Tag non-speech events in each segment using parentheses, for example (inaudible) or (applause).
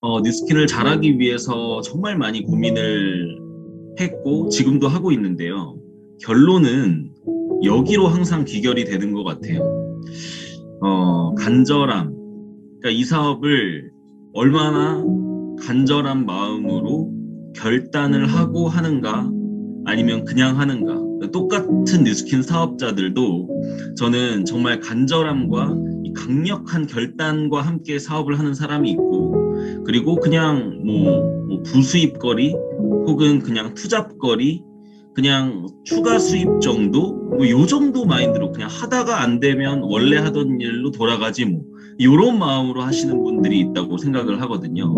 어, 뉴스킨을 잘하기 위해서 정말 많이 고민을 했고 지금도 하고 있는데요. 결론은 여기로 항상 귀결이 되는 것 같아요. 어, 간절함. 그러니까 이 사업을 얼마나 간절한 마음으로 결단을 하고 하는가 아니면 그냥 하는가. 똑같은 뉴스킨 사업자들도 저는 정말 간절함과 강력한 결단과 함께 사업을 하는 사람이 있고 그리고 그냥 뭐, 뭐 부수입거리 혹은 그냥 투잡거리 그냥 추가 수입 정도 뭐 요 정도 마인드로 그냥 하다가 안 되면 원래 하던 일로 돌아가지 뭐 이런 마음으로 하시는 분들이 있다고 생각을 하거든요.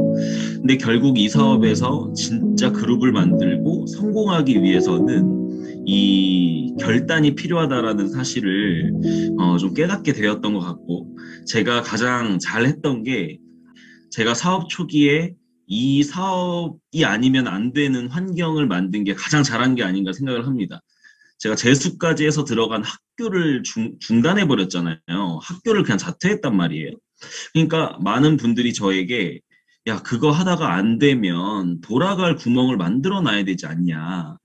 근데 결국 이 사업에서 진짜 그룹을 만들고 성공하기 위해서는 이 결단이 필요하다라는 사실을 어, 좀 깨닫게 되었던 것 같고 제가 가장 잘했던 게 제가 사업 초기에 이 사업이 아니면 안 되는 환경을 만든 게 가장 잘한 게 아닌가 생각을 합니다. 제가 재수까지 해서 들어간 학교를 중, 중단해 버렸잖아요. 학교를 그냥 자퇴했단 말이에요. 그러니까 많은 분들이 저에게 야 그거 하다가 안 되면 돌아갈 구멍을 만들어 놔야 되지 않냐.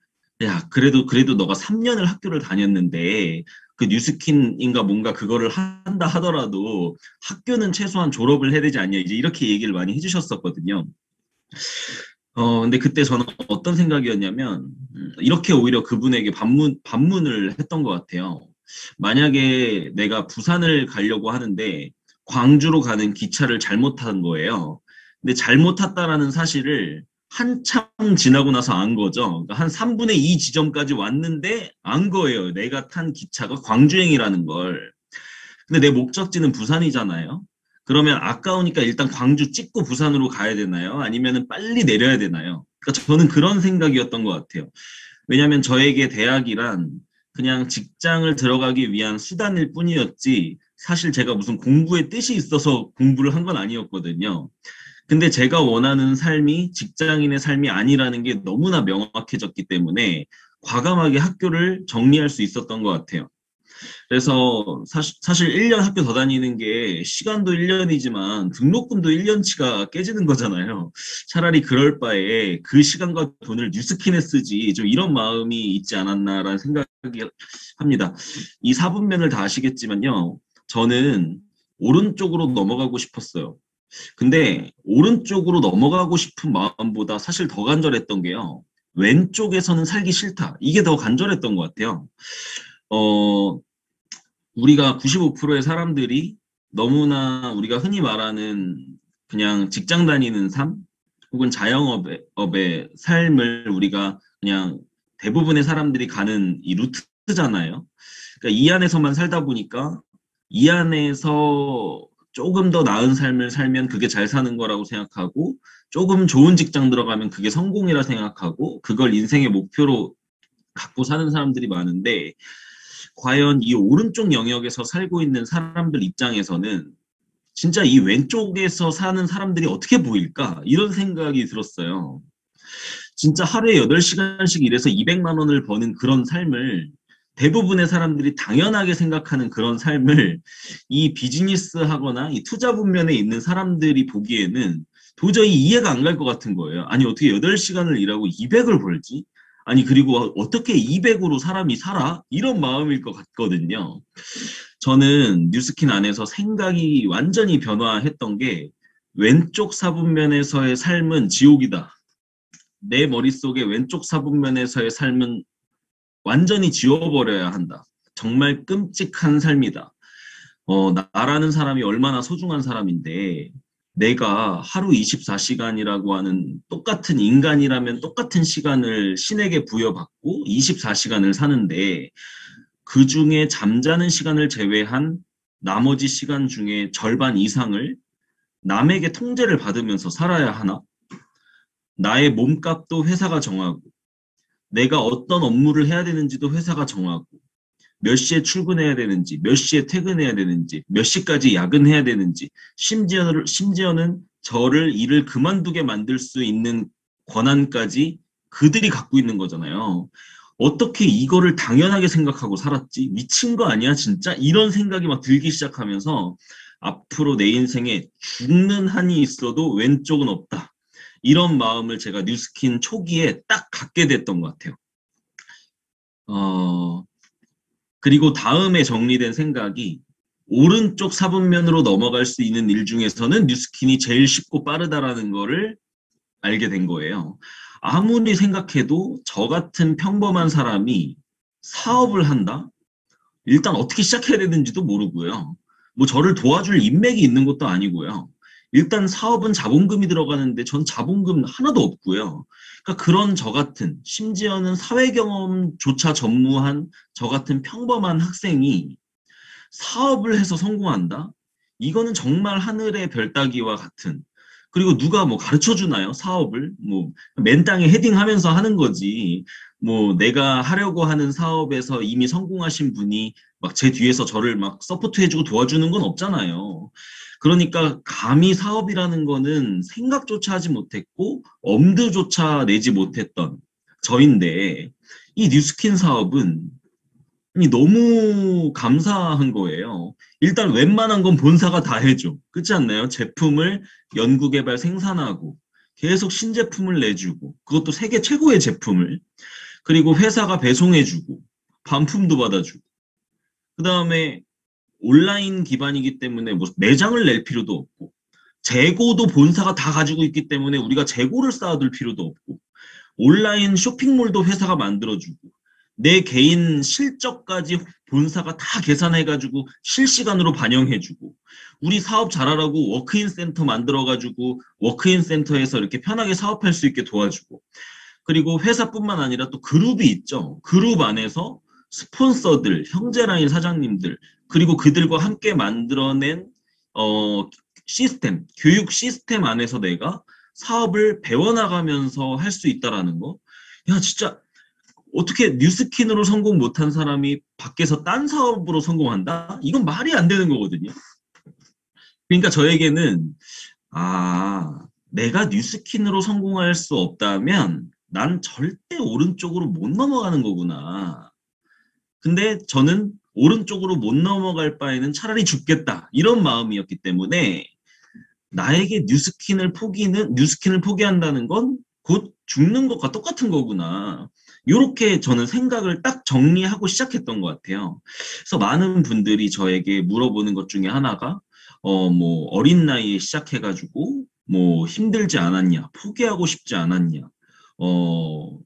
야 그래도 그래도 너가 3년을 학교를 다녔는데 그 뉴스킨인가 뭔가 그거를 한다 하더라도 학교는 최소한 졸업을 해야 되지 않냐 이제 이렇게 얘기를 많이 해주셨었거든요. 어, 근데 그때 저는 어떤 생각이었냐면, 음, 이렇게 오히려 그분에게 반문, 반문을 했던 것 같아요. 만약에 내가 부산을 가려고 하는데, 광주로 가는 기차를 잘못 탄 거예요. 근데 잘못 탔다라는 사실을 한참 지나고 나서 안 거죠. 그러니까 한 3분의 2 지점까지 왔는데 안 거예요. 내가 탄 기차가 광주행이라는 걸. 근데 내 목적지는 부산이잖아요. 그러면 아까우니까 일단 광주 찍고 부산으로 가야 되나요? 아니면 빨리 내려야 되나요? 그러니까 저는 그런 생각이었던 것 같아요. 왜냐하면 저에게 대학이란 그냥 직장을 들어가기 위한 수단일 뿐이었지 사실 제가 무슨 공부에 뜻이 있어서 공부를 한 건 아니었거든요. 근데 제가 원하는 삶이 직장인의 삶이 아니라는 게 너무나 명확해졌기 때문에 과감하게 학교를 정리할 수 있었던 것 같아요. 그래서 사실, 사실 1년 학교 더 다니는 게 시간도 1년이지만 등록금도 1년치가 깨지는 거잖아요. 차라리 그럴 바에 그 시간과 돈을 뉴스킨에 쓰지 좀 이런 마음이 있지 않았나라는 생각이 합니다. 이 사분면을 다 아시겠지만요. 저는 오른쪽으로 넘어가고 싶었어요. 근데 오른쪽으로 넘어가고 싶은 마음보다 사실 더 간절했던 게요. 왼쪽에서는 살기 싫다. 이게 더 간절했던 것 같아요. 어, 우리가 95%의 사람들이 너무나 우리가 흔히 말하는 그냥 직장 다니는 삶 혹은 자영업의 업의 삶을 우리가 그냥 대부분의 사람들이 가는 이 루트잖아요. 그러니까 이 안에서만 살다 보니까 이 안에서 조금 더 나은 삶을 살면 그게 잘 사는 거라고 생각하고 조금 좋은 직장 들어가면 그게 성공이라 생각하고 그걸 인생의 목표로 갖고 사는 사람들이 많은데 과연 이 오른쪽 영역에서 살고 있는 사람들 입장에서는 진짜 이 왼쪽에서 사는 사람들이 어떻게 보일까? 이런 생각이 들었어요. 진짜 하루에 8시간씩 일해서 200만 원을 버는 그런 삶을 대부분의 사람들이 당연하게 생각하는 그런 삶을 이 비즈니스 하거나 이 투자 분면에 있는 사람들이 보기에는 도저히 이해가 안 갈 것 같은 거예요. 아니, 어떻게 8시간을 일하고 200을 벌지? 아니 그리고 어떻게 200으로 사람이 살아? 이런 마음일 것 같거든요. 저는 뉴스킨 안에서 생각이 완전히 변화했던 게 왼쪽 사분면에서의 삶은 지옥이다. 내 머릿속에 왼쪽 사분면에서의 삶은 완전히 지워버려야 한다. 정말 끔찍한 삶이다. 어, 나라는 사람이 얼마나 소중한 사람인데 내가 하루 24시간이라고 하는 똑같은 인간이라면 똑같은 시간을 신에게 부여받고 24시간을 사는데 그 중에 잠자는 시간을 제외한 나머지 시간 중에 절반 이상을 남에게 통제를 받으면서 살아야 하나? 나의 몸값도 회사가 정하고 내가 어떤 업무를 해야 되는지도 회사가 정하고 몇 시에 출근해야 되는지, 몇 시에 퇴근해야 되는지, 몇 시까지 야근해야 되는지, 심지어, 심지어는 저를 일을 그만두게 만들 수 있는 권한까지 그들이 갖고 있는 거잖아요. 어떻게 이거를 당연하게 생각하고 살았지? 미친 거 아니야, 진짜? 이런 생각이 막 들기 시작하면서 앞으로 내 인생에 죽는 한이 있어도 왼쪽은 없다. 이런 마음을 제가 뉴스킨 초기에 딱 갖게 됐던 것 같아요. 어, 그리고 다음에 정리된 생각이 오른쪽 사분면으로 넘어갈 수 있는 일 중에서는 뉴스킨이 제일 쉽고 빠르다라는 거를 알게 된 거예요. 아무리 생각해도 저 같은 평범한 사람이 사업을 한다? 일단 어떻게 시작해야 되는지도 모르고요. 뭐 저를 도와줄 인맥이 있는 것도 아니고요. 일단 사업은 자본금이 들어가는데 전 자본금 하나도 없고요. 그러니까 그런 저 같은 심지어는 사회 경험조차 전무한 저 같은 평범한 학생이 사업을 해서 성공한다? 이거는 정말 하늘의 별 따기와 같은 그리고 누가 뭐 가르쳐 주나요? 사업을 뭐 맨 땅에 헤딩하면서 하는 거지. 뭐 내가 하려고 하는 사업에서 이미 성공하신 분이 막 제 뒤에서 저를 막 서포트해주고 도와주는 건 없잖아요. 그러니까 감히 사업이라는 거는 생각조차 하지 못했고 엄두조차 내지 못했던 저인데 이 뉴스킨 사업은 너무 감사한 거예요. 일단 웬만한 건 본사가 다 해줘. 그렇지 않나요? 제품을 연구개발 생산하고 계속 신제품을 내주고 그것도 세계 최고의 제품을 그리고 회사가 배송해주고 반품도 받아주고 그 다음에 온라인 기반이기 때문에 뭐 매장을 낼 필요도 없고 재고도 본사가 다 가지고 있기 때문에 우리가 재고를 쌓아둘 필요도 없고 온라인 쇼핑몰도 회사가 만들어주고 내 개인 실적까지 본사가 다 계산해가지고 실시간으로 반영해주고 우리 사업 잘하라고 walk-in center 만들어가지고 walk-in center에서 이렇게 편하게 사업할 수 있게 도와주고 그리고 회사뿐만 아니라 또 그룹이 있죠. 그룹 안에서 스폰서들, 형제라인 사장님들 그리고 그들과 함께 만들어낸 어, 시스템, 교육 시스템 안에서 내가 사업을 배워나가면서 할 수 있다라는 거. 야 진짜 어떻게 뉴스킨으로 성공 못한 사람이 밖에서 딴 사업으로 성공한다? 이건 말이 안 되는 거거든요. 그러니까 저에게는 아 내가 뉴스킨으로 성공할 수 없다면 난 절대 오른쪽으로 못 넘어가는 거구나. 근데 저는 오른쪽으로 못 넘어갈 바에는 차라리 죽겠다 이런 마음이었기 때문에 나에게 뉴스킨을 포기는 뉴스킨을 포기한다는 건 곧 죽는 것과 똑같은 거구나. 이렇게 저는 생각을 딱 정리하고 시작했던 것 같아요. 그래서 많은 분들이 저에게 물어보는 것 중에 하나가 어 뭐 어린 나이에 시작해가지고 뭐 힘들지 않았냐, 포기하고 싶지 않았냐, 어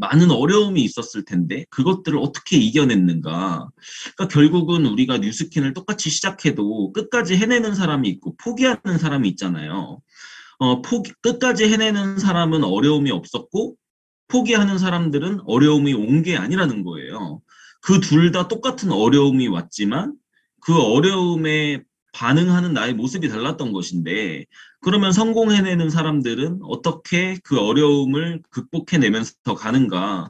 많은 어려움이 있었을 텐데 그것들을 어떻게 이겨냈는가. 그러니까 결국은 우리가 뉴스킨을 똑같이 시작해도 끝까지 해내는 사람이 있고 포기하는 사람이 있잖아요. 어, 포기, 끝까지 해내는 사람은 어려움이 없었고 포기하는 사람들은 어려움이 온 게 아니라는 거예요. 그 둘 다 똑같은 어려움이 왔지만 그 어려움에 반응하는 나의 모습이 달랐던 것인데 그러면 성공해내는 사람들은 어떻게 그 어려움을 극복해내면서 가는가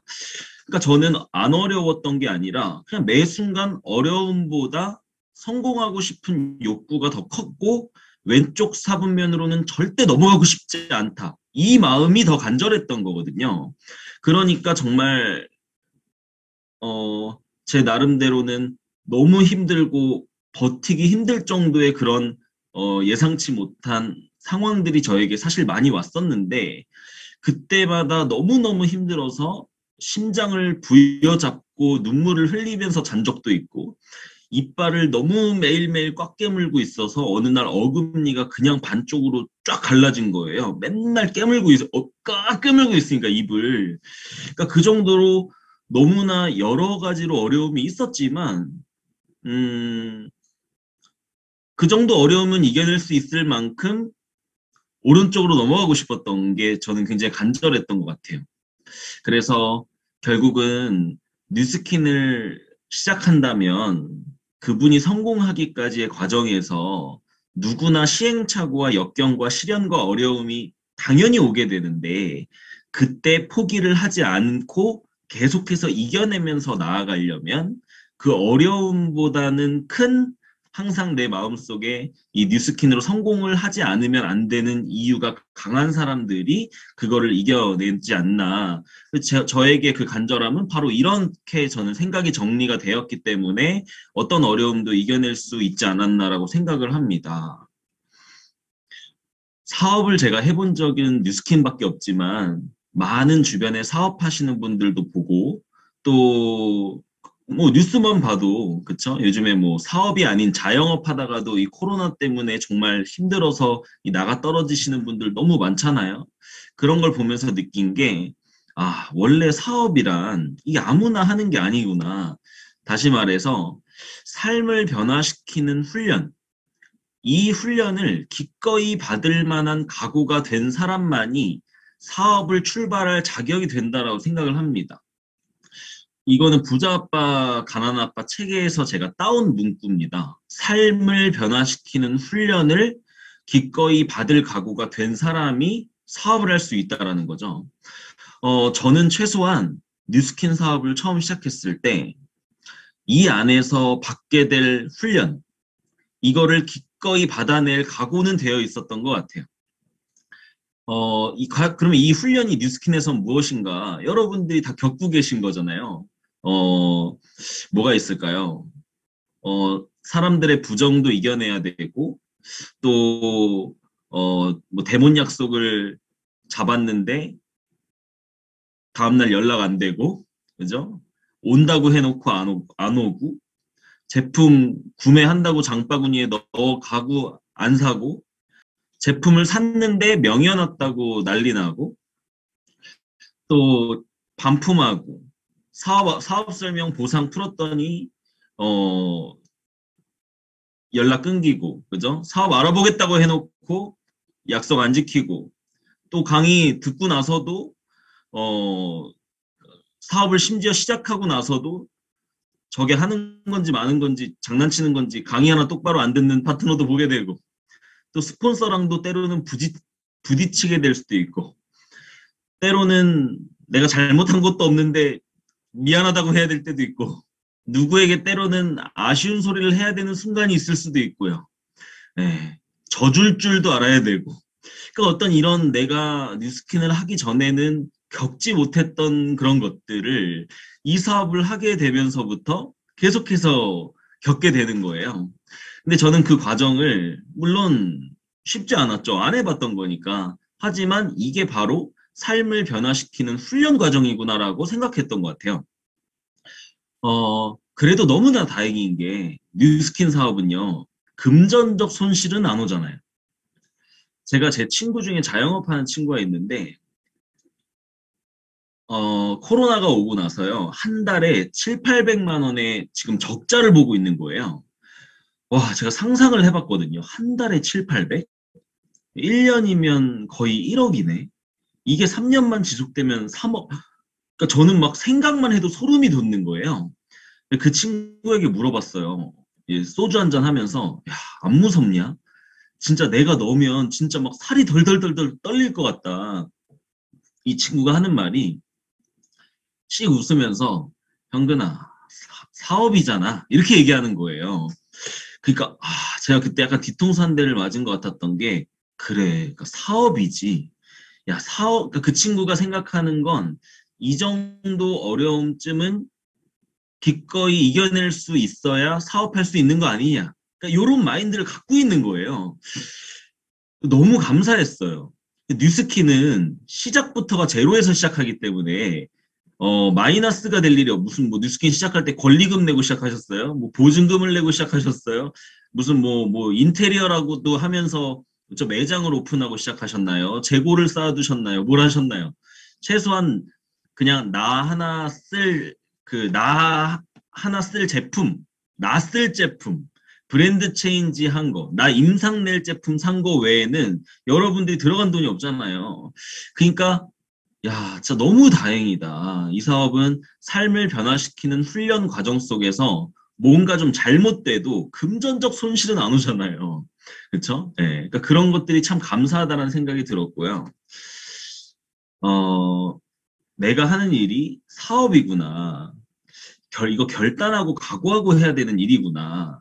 그러니까 저는 안 어려웠던 게 아니라 그냥 매 순간 어려움보다 성공하고 싶은 욕구가 더 컸고 왼쪽 사분면으로는 절대 넘어가고 싶지 않다. 이 마음이 더 간절했던 거거든요. 그러니까 정말 어, 제 나름대로는 너무 힘들고 버티기 힘들 정도의 그런 어, 예상치 못한 상황들이 저에게 사실 많이 왔었는데 그때마다 너무너무 힘들어서 심장을 부여잡고 눈물을 흘리면서 잔 적도 있고 이빨을 너무 매일매일 꽉 깨물고 있어서 어느 날 어금니가 그냥 반쪽으로 쫙 갈라진 거예요. 맨날 깨물고 있어, 어, 꽉 깨물고 있으니까 입을. 그러니까 그 정도로 너무나 여러 가지로 어려움이 있었지만, 음, 그 정도 어려움은 이겨낼 수 있을 만큼 오른쪽으로 넘어가고 싶었던 게 저는 굉장히 간절했던 것 같아요. 그래서 결국은 뉴스킨을 시작한다면 그분이 성공하기까지의 과정에서 누구나 시행착오와 역경과 시련과 어려움이 당연히 오게 되는데 그때 포기를 하지 않고 계속해서 이겨내면서 나아가려면 그 어려움보다는 큰 항상 내 마음속에 이 뉴스킨으로 성공을 하지 않으면 안 되는 이유가 강한 사람들이 그거를 이겨내지 않나. 제, 저에게 그 간절함은 바로 이렇게 저는 생각이 정리가 되었기 때문에 어떤 어려움도 이겨낼 수 있지 않았나라고 생각을 합니다. 사업을 제가 해본 적은 뉴스킨밖에 없지만 많은 주변에 사업하시는 분들도 보고 또 뭐 뉴스만 봐도 그쵸 요즘에 뭐 사업이 아닌 자영업 하다가도 이 코로나 때문에 정말 힘들어서 이 나가 떨어지시는 분들 너무 많잖아요. 그런 걸 보면서 느낀 게 아, 원래 사업이란 이게 아무나 하는 게 아니구나. 다시 말해서 삶을 변화시키는 훈련. 이 훈련을 기꺼이 받을 만한 각오가 된 사람만이 사업을 출발할 자격이 된다라고 생각을 합니다. 이거는 부자 아빠, 가난 아빠 책에서 제가 따온 문구입니다. 삶을 변화시키는 훈련을 기꺼이 받을 각오가 된 사람이 사업을 할 수 있다라는 거죠. 어, 저는 최소한 뉴스킨 사업을 처음 시작했을 때 이 안에서 받게 될 훈련, 이거를 기꺼이 받아낼 각오는 되어 있었던 것 같아요. 어, 이, 그러면 이 훈련이 뉴스킨에서 무엇인가? 여러분들이 다 겪고 계신 거잖아요. 어, 뭐가 있을까요? 어, 사람들의 부정도 이겨내야 되고, 또, 어, 뭐, 대문 약속을 잡았는데, 다음날 연락 안 되고, 그죠? 온다고 해놓고 안, 오, 안 오고, 제품 구매한다고 장바구니에 넣어 가고 안 사고, 제품을 샀는데 명연 왔다고 난리 나고, 또 반품하고, 사업, 사업 설명 보상 풀었더니, 어, 연락 끊기고, 그죠? 사업 알아보겠다고 해놓고 약속 안 지키고, 또 강의 듣고 나서도, 어, 사업을 심지어 시작하고 나서도 저게 하는 건지 마는 건지 장난치는 건지 강의 하나 똑바로 안 듣는 파트너도 보게 되고, 또 스폰서랑도 때로는 부딪, 부딪히게 될 수도 있고, 때로는 내가 잘못한 것도 없는데 미안하다고 해야 될 때도 있고 누구에게 때로는 아쉬운 소리를 해야 되는 순간이 있을 수도 있고요. 네, 져줄 줄도 알아야 되고 그러니까 어떤 이런 내가 뉴스킨을 하기 전에는 겪지 못했던 그런 것들을 이 사업을 하게 되면서부터 계속해서 겪게 되는 거예요. 근데 저는 그 과정을 물론 쉽지 않았죠. 안 해봤던 거니까. 하지만 이게 바로 삶을 변화시키는 훈련 과정이구나라고 생각했던 것 같아요. 어, 그래도 너무나 다행인 게 뉴스킨 사업은요, 금전적 손실은 안 오잖아요. 제가 제 친구 중에 자영업 하는 친구가 있는데, 어, 코로나가 오고 나서요, 한 달에 7, 800만 원의 지금 적자를 보고 있는 거예요. 와, 제가 상상을 해봤거든요. 한 달에 7, 800? 1년이면 거의 1억이네. 이게 3년만 지속되면 3억. 그러니까 저는 막 생각만 해도 소름이 돋는 거예요. 그 친구에게 물어봤어요. 소주 한 잔 하면서, 야, 안 무섭냐? 진짜 내가 넣으면 진짜 막 살이 덜덜덜덜 떨릴 것 같다. 이 친구가 하는 말이, 씩 웃으면서, 형근아, 사업이잖아. 이렇게 얘기하는 거예요. 그러니까, 아, 제가 그때 약간 뒤통수 한 대를 맞은 것 같았던 게, 그래, 그러니까 사업이지. 야, 사업, 그 친구가 생각하는 건 이 정도 어려움쯤은 기꺼이 이겨낼 수 있어야 사업할 수 있는 거 아니냐. 그러니까 이런 마인드를 갖고 있는 거예요. 너무 감사했어요. 뉴스키는 시작부터가 제로에서 시작하기 때문에 어, 마이너스가 될 일이 없. 무슨 뭐 뉴스킨 시작할 때 권리금 내고 시작하셨어요? 뭐 보증금을 내고 시작하셨어요? 무슨 뭐뭐 뭐 인테리어라고도 하면서 저 매장을 오픈하고 시작하셨나요? 재고를 쌓아두셨나요? 뭘 하셨나요? 최소한 그냥 나 하나 쓸, 그, 나 하나 쓸 제품, 나 쓸 제품, 브랜드 체인지 한 거, 나 임상 낼 제품 산 거 외에는 여러분들이 들어간 돈이 없잖아요. 그러니까, 야, 진짜 너무 다행이다. 이 사업은 삶을 변화시키는 훈련 과정 속에서 뭔가 좀 잘못돼도 금전적 손실은 안 오잖아요. 그렇죠? 네, 그러니까 그런 것들이 참 감사하다는 생각이 들었고요. 어, 내가 하는 일이 사업이구나. 결, 이거 결단하고 각오하고 해야 되는 일이구나.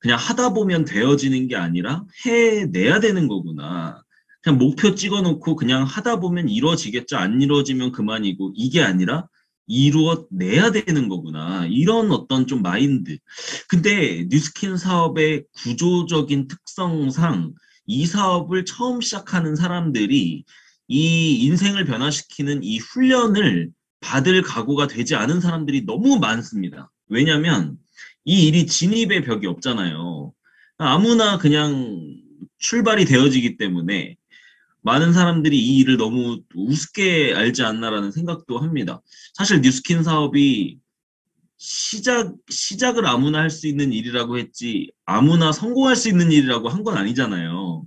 그냥 하다 보면 되어지는 게 아니라 해내야 되는 거구나. 그냥 목표 찍어놓고 그냥 하다 보면 이루어지겠죠. 안 이루어지면 그만이고 이게 아니라 이루어내야 되는 거구나. 이런 어떤 좀 마인드. 근데 뉴스킨 사업의 구조적인 특성상 이 사업을 처음 시작하는 사람들이 이 인생을 변화시키는 이 훈련을 받을 각오가 되지 않은 사람들이 너무 많습니다. 왜냐하면 이 일이 진입의 벽이 없잖아요. 아무나 그냥 출발이 되어지기 때문에 많은 사람들이 이 일을 너무 우습게 알지 않나라는 생각도 합니다. 사실 뉴스킨 사업이 시작, 시작을 아무나 할 수 있는 일이라고 했지 아무나 성공할 수 있는 일이라고 한 건 아니잖아요.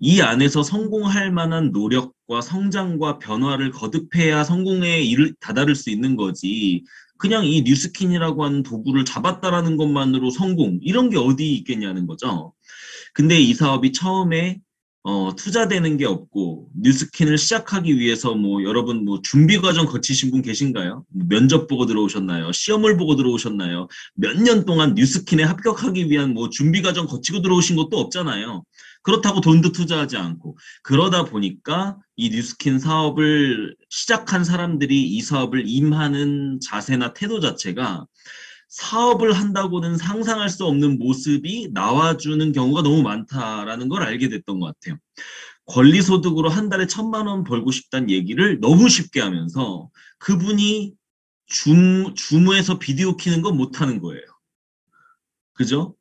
이 안에서 성공할 만한 노력과 성장과 변화를 거듭해야 성공에 이를 다다를 수 있는 거지. 그냥 이 뉴스킨이라고 하는 도구를 잡았다라는 것만으로 성공 이런 게 어디 있겠냐는 거죠. 근데 이 사업이 처음에 어, 투자되는 게 없고 뉴스킨을 시작하기 위해서 뭐 여러분 뭐 준비 과정 거치신 분 계신가요? 뭐 면접 보고 들어오셨나요? 시험을 보고 들어오셨나요? 몇 년 동안 뉴스킨에 합격하기 위한 뭐 준비 과정 거치고 들어오신 것도 없잖아요. 그렇다고 돈도 투자하지 않고 그러다 보니까 이 뉴스킨 사업을 시작한 사람들이 이 사업을 임하는 자세나 태도 자체가 사업을 한다고는 상상할 수 없는 모습이 나와주는 경우가 너무 많다라는 걸 알게 됐던 것 같아요. 권리소득으로 한 달에 천만 원 벌고 싶다는 얘기를 너무 쉽게 하면서 그분이 줌, 줌에서 비디오 키는 건 못하는 거예요. 그죠?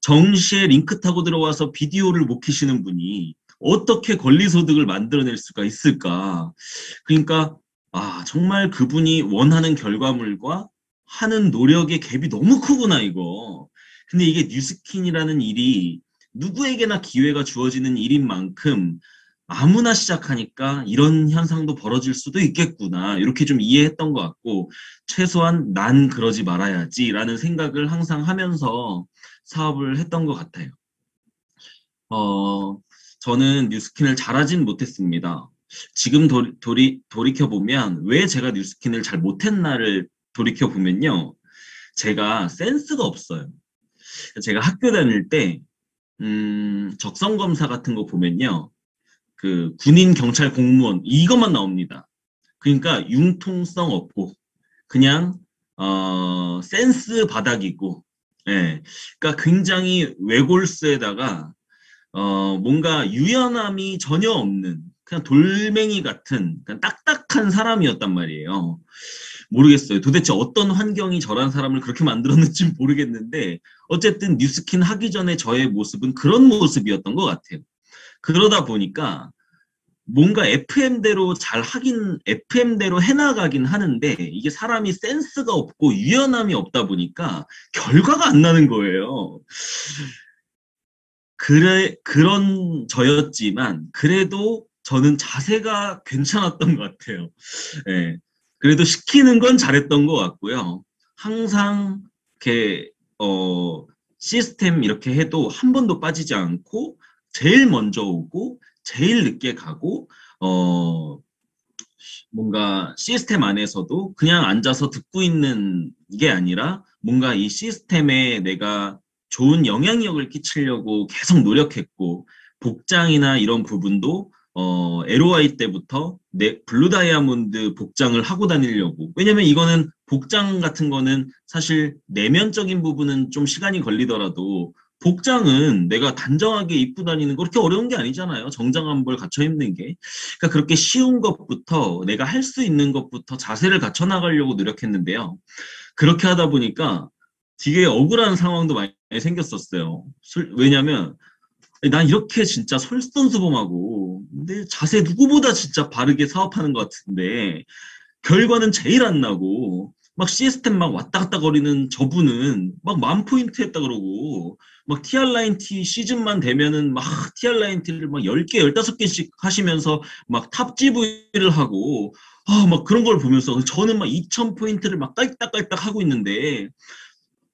정시에 링크 타고 들어와서 비디오를 못 키시는 분이 어떻게 권리소득을 만들어낼 수가 있을까? 그러니까 아 정말 그분이 원하는 결과물과 하는 노력의 갭이 너무 크구나 이거. 근데 이게 뉴스킨이라는 일이 누구에게나 기회가 주어지는 일인 만큼 아무나 시작하니까 이런 현상도 벌어질 수도 있겠구나 이렇게 좀 이해했던 것 같고 최소한 난 그러지 말아야지라는 생각을 항상 하면서 사업을 했던 것 같아요. 어, 저는 뉴스킨을 잘하진 못했습니다. 지금 도, 도리, 돌이켜보면 왜 제가 뉴스킨을 잘 못했나를 돌이켜 보면요. 제가 센스가 없어요. 제가 학교 다닐 때, 음, 적성 검사 같은 거 보면요. 그 군인, 경찰, 공무원, 이것만 나옵니다. 그러니까 융통성 없고, 그냥, 어, 센스 바닥이고, 예. 그러니까 굉장히 외골수에다가 어, 뭔가 유연함이 전혀 없는 그냥 돌멩이 같은 그냥 딱딱한 사람이었단 말이에요. 모르겠어요. 도대체 어떤 환경이 저런 사람을 그렇게 만들었는지 (laughs) 모르겠는데 어쨌든 뉴스킨 하기 전에 저의 모습은 그런 모습이었던 것 같아요. 그러다 보니까 뭔가 FM대로 잘 하긴 FM대로 해나가긴 하는데 이게 사람이 센스가 없고 유연함이 없다 보니까 결과가 안 나는 거예요. 그래 그런 저였지만 그래도 저는 자세가 괜찮았던 것 같아요. 예. 그래도 시키는 건 잘했던 것 같고요. 항상 이렇게 어 시스템 이렇게 해도 한 번도 빠지지 않고 제일 먼저 오고 제일 늦게 가고 어 뭔가 시스템 안에서도 그냥 앉아서 듣고 있는 게 아니라 뭔가 이 시스템에 내가 좋은 영향력을 끼치려고 계속 노력했고 복장이나 이런 부분도 어, LOI 때부터 내 블루 다이아몬드 복장을 하고 다니려고. 왜냐면 이거는 복장 같은 거는 사실 내면적인 부분은 좀 시간이 걸리더라도 복장은 내가 단정하게 입고 다니는 거 그렇게 어려운 게 아니잖아요. 정장 한 벌 갖춰 입는 게. 그러니까 그렇게 쉬운 것부터 내가 할 수 있는 것부터 자세를 갖춰 나가려고 노력했는데요. 그렇게 하다 보니까 되게 억울한 상황도 많이 생겼었어요. 왜냐면 난 이렇게 진짜 솔선수범하고 근데 자세 누구보다 진짜 바르게 사업하는 것 같은데 결과는 제일 안 나고 막 시스템 막 왔다 갔다 거리는 저분은 막 만 포인트 했다 그러고 막 TR90 시즌만 되면은 막 TR90를 막 10개, 15개씩 하시면서 막 top GV를 하고 아, 막 그런 걸 보면서 저는 막 2000 포인트를 막 깔딱깔딱 하고 있는데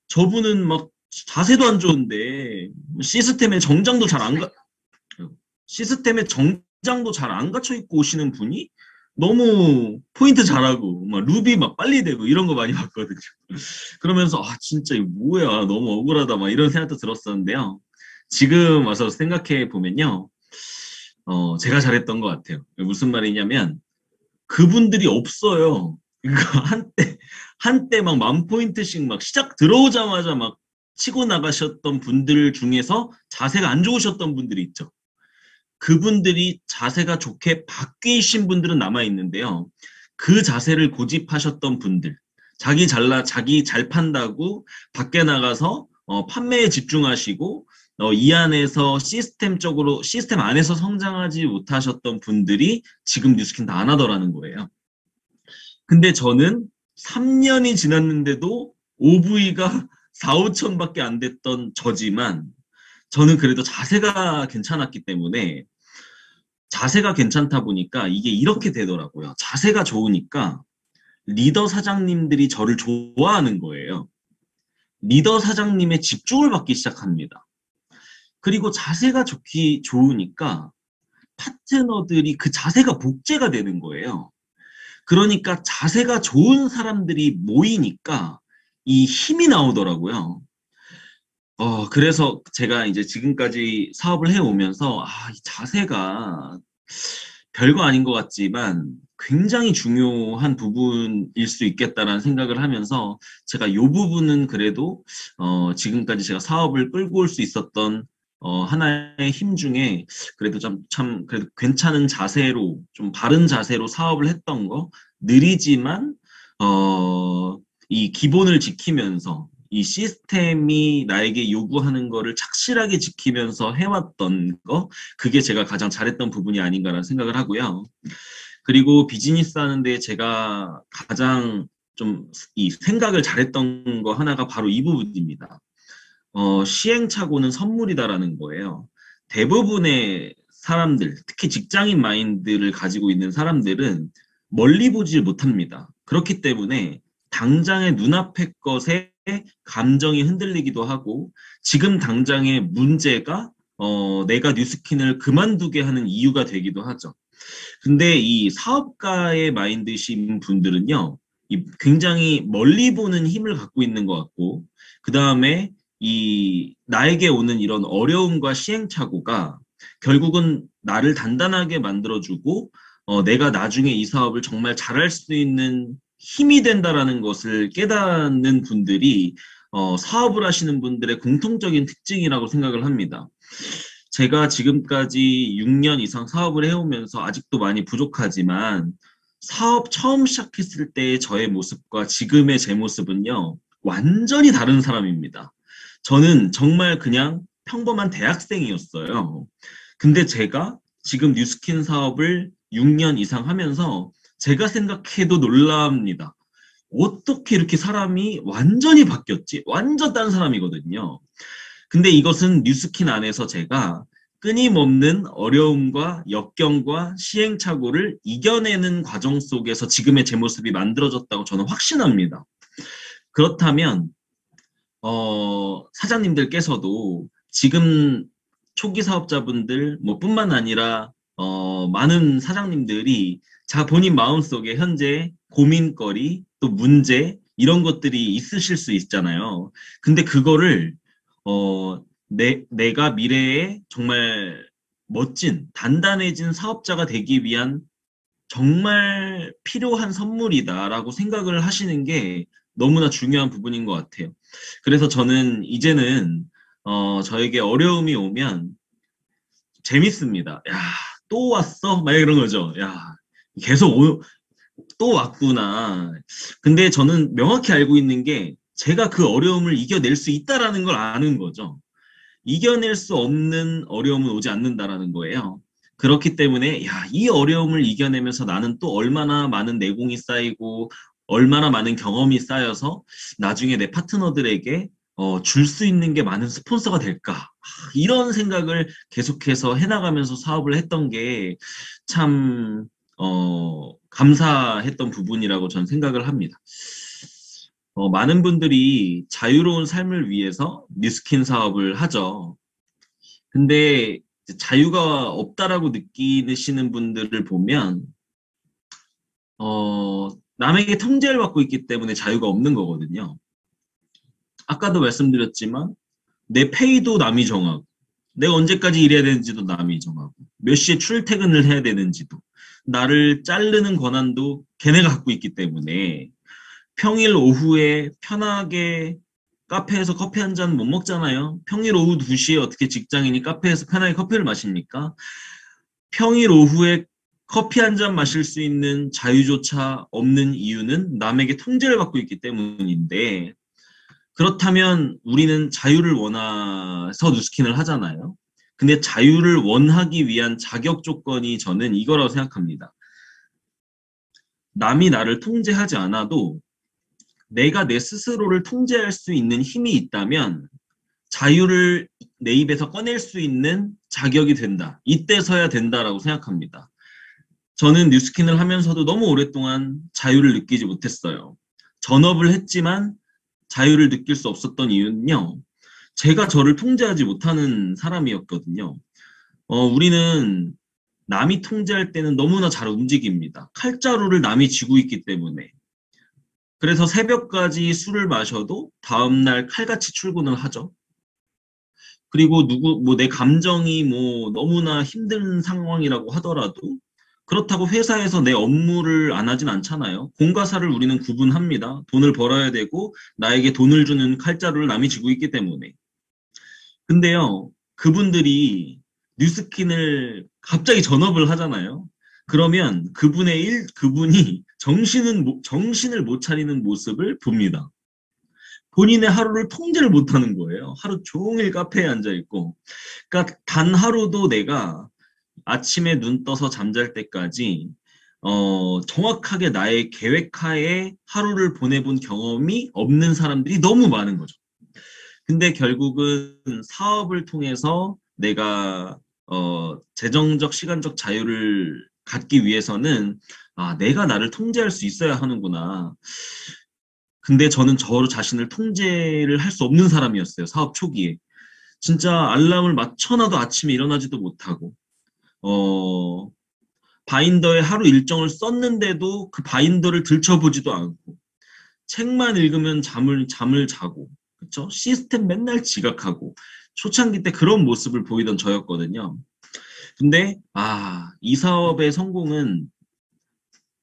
저분은 막 자세도 안 좋은데 시스템에 정장도 잘 안 가, 시스템에 정장도 잘 안 갖춰 입고 오시는 분이 너무 포인트 잘하고 막 루비 막 빨리 되고 이런 거 많이 봤거든요. 그러면서 아 진짜 이거 뭐야 너무 억울하다 막 이런 생각도 들었었는데요. 지금 와서 생각해 보면요. 어 제가 잘했던 것 같아요. 무슨 말이냐면 그분들이 없어요. 그러니까 한때 한때 막 만 포인트씩 막 시작 들어오자마자 막 치고 나가셨던 분들 중에서 자세가 안 좋으셨던 분들이 있죠. 그분들이 자세가 좋게 바뀌신 분들은 남아 있는데요. 그 자세를 고집하셨던 분들, 자기 잘나 자기 잘 판다고 밖에 나가서 어, 판매에 집중하시고 어, 이 안에서 시스템적으로 시스템 안에서 성장하지 못하셨던 분들이 지금 뉴스킨 다 안 하더라는 거예요. 근데 저는 3년이 지났는데도 OV가 4, 5천밖에 안 됐던 저지만 저는 그래도 자세가 괜찮았기 때문에 자세가 괜찮다 보니까 이게 이렇게 되더라고요. 자세가 좋으니까 리더 사장님들이 저를 좋아하는 거예요. 리더 사장님의 집중을 받기 시작합니다. 그리고 자세가 좋기 좋으니까 파트너들이 그 자세가 복제가 되는 거예요. 그러니까 자세가 좋은 사람들이 모이니까 이 힘이 나오더라고요. 어, 그래서 제가 이제 지금까지 사업을 해오면서, 아, 이 자세가 별거 아닌 것 같지만 굉장히 중요한 부분일 수 있겠다라는 생각을 하면서 제가 이 부분은 그래도, 어, 지금까지 제가 사업을 끌고 올 수 있었던 어, 하나의 힘 중에 그래도 좀, 참, 그래도 괜찮은 자세로, 좀 바른 자세로 사업을 했던 거, 느리지만, 어, 이 기본을 지키면서 이 시스템이 나에게 요구하는 거를 착실하게 지키면서 해왔던 거 그게 제가 가장 잘했던 부분이 아닌가라는 생각을 하고요. 그리고 비즈니스 하는데 제가 가장 좀 이 생각을 잘했던 거 하나가 바로 이 부분입니다. 어, 시행착오는 선물이다라는 거예요. 대부분의 사람들, 특히 직장인 마인드를 가지고 있는 사람들은 멀리 보질 못합니다. 그렇기 때문에 당장의 눈앞의 것에 감정이 흔들리기도 하고 지금 당장의 문제가 어, 내가 뉴스킨을 그만두게 하는 이유가 되기도 하죠. 근데 이 사업가의 마인드신 분들은요, 이 굉장히 멀리 보는 힘을 갖고 있는 것 같고, 그 다음에 이 나에게 오는 이런 어려움과 시행착오가 결국은 나를 단단하게 만들어주고, 어, 내가 나중에 이 사업을 정말 잘할 수 있는 힘이 된다라는 것을 깨닫는 분들이 어, 사업을 하시는 분들의 공통적인 특징이라고 생각을 합니다. 제가 지금까지 6년 이상 사업을 해오면서 아직도 많이 부족하지만 사업 처음 시작했을 때의 저의 모습과 지금의 제 모습은요, 완전히 다른 사람입니다. 저는 정말 그냥 평범한 대학생이었어요. 근데 제가 지금 뉴스킨 사업을 6년 이상 하면서 제가 생각해도 놀랍니다. 어떻게 이렇게 사람이 완전히 바뀌었지? 완전 딴 사람이거든요. 근데 이것은 뉴스킨 안에서 제가 끊임없는 어려움과 역경과 시행착오를 이겨내는 과정 속에서 지금의 제 모습이 만들어졌다고 저는 확신합니다. 그렇다면 어, 사장님들께서도 지금 초기 사업자분들 뭐 뿐만 아니라 어, 많은 사장님들이 자 본인 마음속에 현재 고민거리 또 문제 이런 것들이 있으실 수 있잖아요. 근데 그거를 어, 내, 내가 미래에 정말 멋진 단단해진 사업자가 되기 위한 정말 필요한 선물이다라고 생각을 하시는 게 너무나 중요한 부분인 것 같아요. 그래서 저는 이제는 어, 저에게 어려움이 오면 재밌습니다. 야, 또 왔어? 막 이런 거죠. 야, 계속 오, 또 왔구나. 근데 저는 명확히 알고 있는 게 제가 그 어려움을 이겨낼 수 있다라는 걸 아는 거죠. 이겨낼 수 없는 어려움은 오지 않는다라는 거예요. 그렇기 때문에 야, 이 어려움을 이겨내면서 나는 또 얼마나 많은 내공이 쌓이고 얼마나 많은 경험이 쌓여서 나중에 내 파트너들에게 어, 줄 수 있는 게 많은 스폰서가 될까? 이런 생각을 계속해서 해나가면서 사업을 했던 게 참, 어, 감사했던 부분이라고 저는 생각을 합니다. 어, 많은 분들이 자유로운 삶을 위해서 뉴스킨 사업을 하죠. 근데 자유가 없다라고 느끼시는 분들을 보면 어, 남에게 통제를 받고 있기 때문에 자유가 없는 거거든요. 아까도 말씀드렸지만 내 페이도 남이 정하고 내가 언제까지 일해야 되는지도 남이 정하고 몇 시에 출퇴근을 해야 되는지도 나를 자르는 권한도 걔네가 갖고 있기 때문에 평일 오후에 편하게 카페에서 커피 한 잔 못 먹잖아요. 평일 오후 2시에 어떻게 직장인이 카페에서 편하게 커피를 마십니까? 평일 오후에 커피 한 잔 마실 수 있는 자유조차 없는 이유는 남에게 통제를 받고 있기 때문인데 그렇다면 우리는 자유를 원해서 뉴스킨을 하잖아요. 근데 자유를 원하기 위한 자격 조건이 저는 이거라고 생각합니다. 남이 나를 통제하지 않아도 내가 내 스스로를 통제할 수 있는 힘이 있다면 자유를 내 입에서 꺼낼 수 있는 자격이 된다. 이때서야 된다라고 생각합니다. 저는 뉴스킨을 하면서도 너무 오랫동안 자유를 느끼지 못했어요. 전업을 했지만 자유를 느낄 수 없었던 이유는요. 제가 저를 통제하지 못하는 사람이었거든요. 어, 우리는 남이 통제할 때는 너무나 잘 움직입니다. 칼자루를 남이 쥐고 있기 때문에. 그래서 새벽까지 술을 마셔도 다음날 칼같이 출근을 하죠. 그리고 누구, 뭐 내 감정이 뭐 너무나 힘든 상황이라고 하더라도 그렇다고 회사에서 내 업무를 안 하진 않잖아요. 공과사를 우리는 구분합니다. 돈을 벌어야 되고 나에게 돈을 주는 칼자루를 남이 쥐고 있기 때문에. 근데요, 그분들이 뉴스킨을 갑자기 전업을 하잖아요. 그러면 그분의 일, 그분이 (laughs) 정신은, 정신을 못 차리는 모습을 봅니다. 본인의 하루를 통제를 못 하는 거예요. 하루 종일 카페에 앉아 있고. 그러니까 단 하루도 내가 아침에 눈 떠서 잠잘 때까지 어, 정확하게 나의 계획하에 하루를 보내본 경험이 없는 사람들이 너무 많은 거죠. 근데 결국은 사업을 통해서 내가 어, 재정적, 시간적 자유를 갖기 위해서는 아, 내가 나를 통제할 수 있어야 하는구나. 근데 저는 저 자신을 통제를 할 수 없는 사람이었어요. 사업 초기에. 진짜 알람을 맞춰놔도 아침에 일어나지도 못하고 어, 바인더에 하루 일정을 썼는데도 그 바인더를 들춰보지도 않고 책만 읽으면 잠을 잠을 자고 그렇죠? 시스템 맨날 지각하고 초창기 때 그런 모습을 보이던 저였거든요. 근데 아, 이 사업의 성공은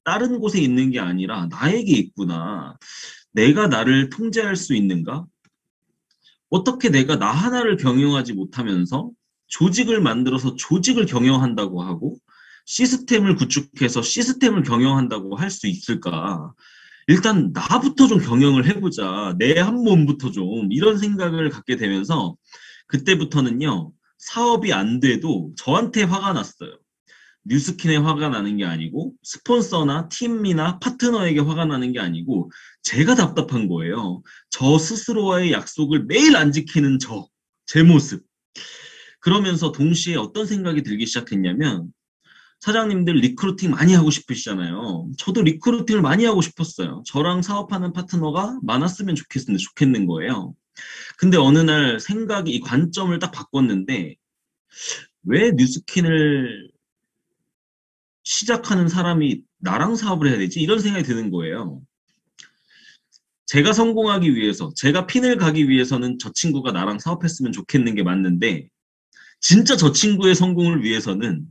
다른 곳에 있는 게 아니라 나에게 있구나. 내가 나를 통제할 수 있는가? 어떻게 내가 나 하나를 경영하지 못하면서 조직을 만들어서 조직을 경영한다고 하고 시스템을 구축해서 시스템을 경영한다고 할 수 있을까? 일단 나부터 좀 경영을 해보자. 내 한 몸부터 좀 이런 생각을 갖게 되면서 그때부터는요 사업이 안 돼도 저한테 화가 났어요. 뉴스킨에 화가 나는 게 아니고 스폰서나 팀이나 파트너에게 화가 나는 게 아니고 제가 답답한 거예요. 저 스스로와의 약속을 매일 안 지키는 저, 제 모습. 그러면서 동시에 어떤 생각이 들기 시작했냐면 사장님들 recruiting 많이 하고 싶으시잖아요. 저도 recruiting을 많이 하고 싶었어요. 저랑 사업하는 파트너가 많았으면 좋겠는데 좋겠는 거예요. 근데 어느 날 생각이 이 관점을 딱 바꿨는데 왜 뉴스킨을 시작하는 사람이 나랑 사업을 해야 되지? 이런 생각이 드는 거예요. 제가 성공하기 위해서, 제가 핀을 가기 위해서는 저 친구가 나랑 사업했으면 좋겠는 게 맞는데 진짜 저 친구의 성공을 위해서는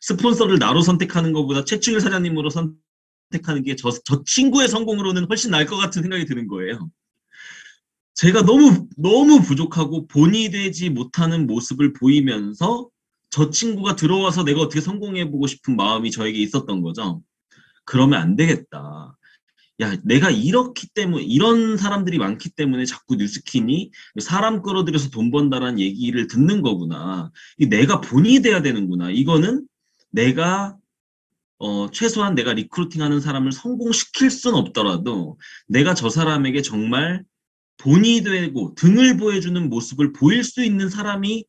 스폰서를 나로 선택하는 것보다 최충일 사장님으로 선택하는 게 저 저 친구의 성공으로는 훨씬 나을 것 같은 생각이 드는 거예요. 제가 너무 너무 부족하고 본이 되지 못하는 모습을 보이면서 저 친구가 들어와서 내가 어떻게 성공해 보고 싶은 마음이 저에게 있었던 거죠. 그러면 안 되겠다. 야, 내가 이렇기 때문에, 이런 사람들이 많기 때문에 자꾸 뉴스킨이 사람 끌어들여서 돈 번다라는 얘기를 듣는 거구나. 내가 본이 돼야 되는구나. 이거는 내가, 어, 최소한 내가 recruiting 하는 사람을 성공시킬 순 없더라도 내가 저 사람에게 정말 본이 되고 등을 보여주는 모습을 보일 수 있는 사람이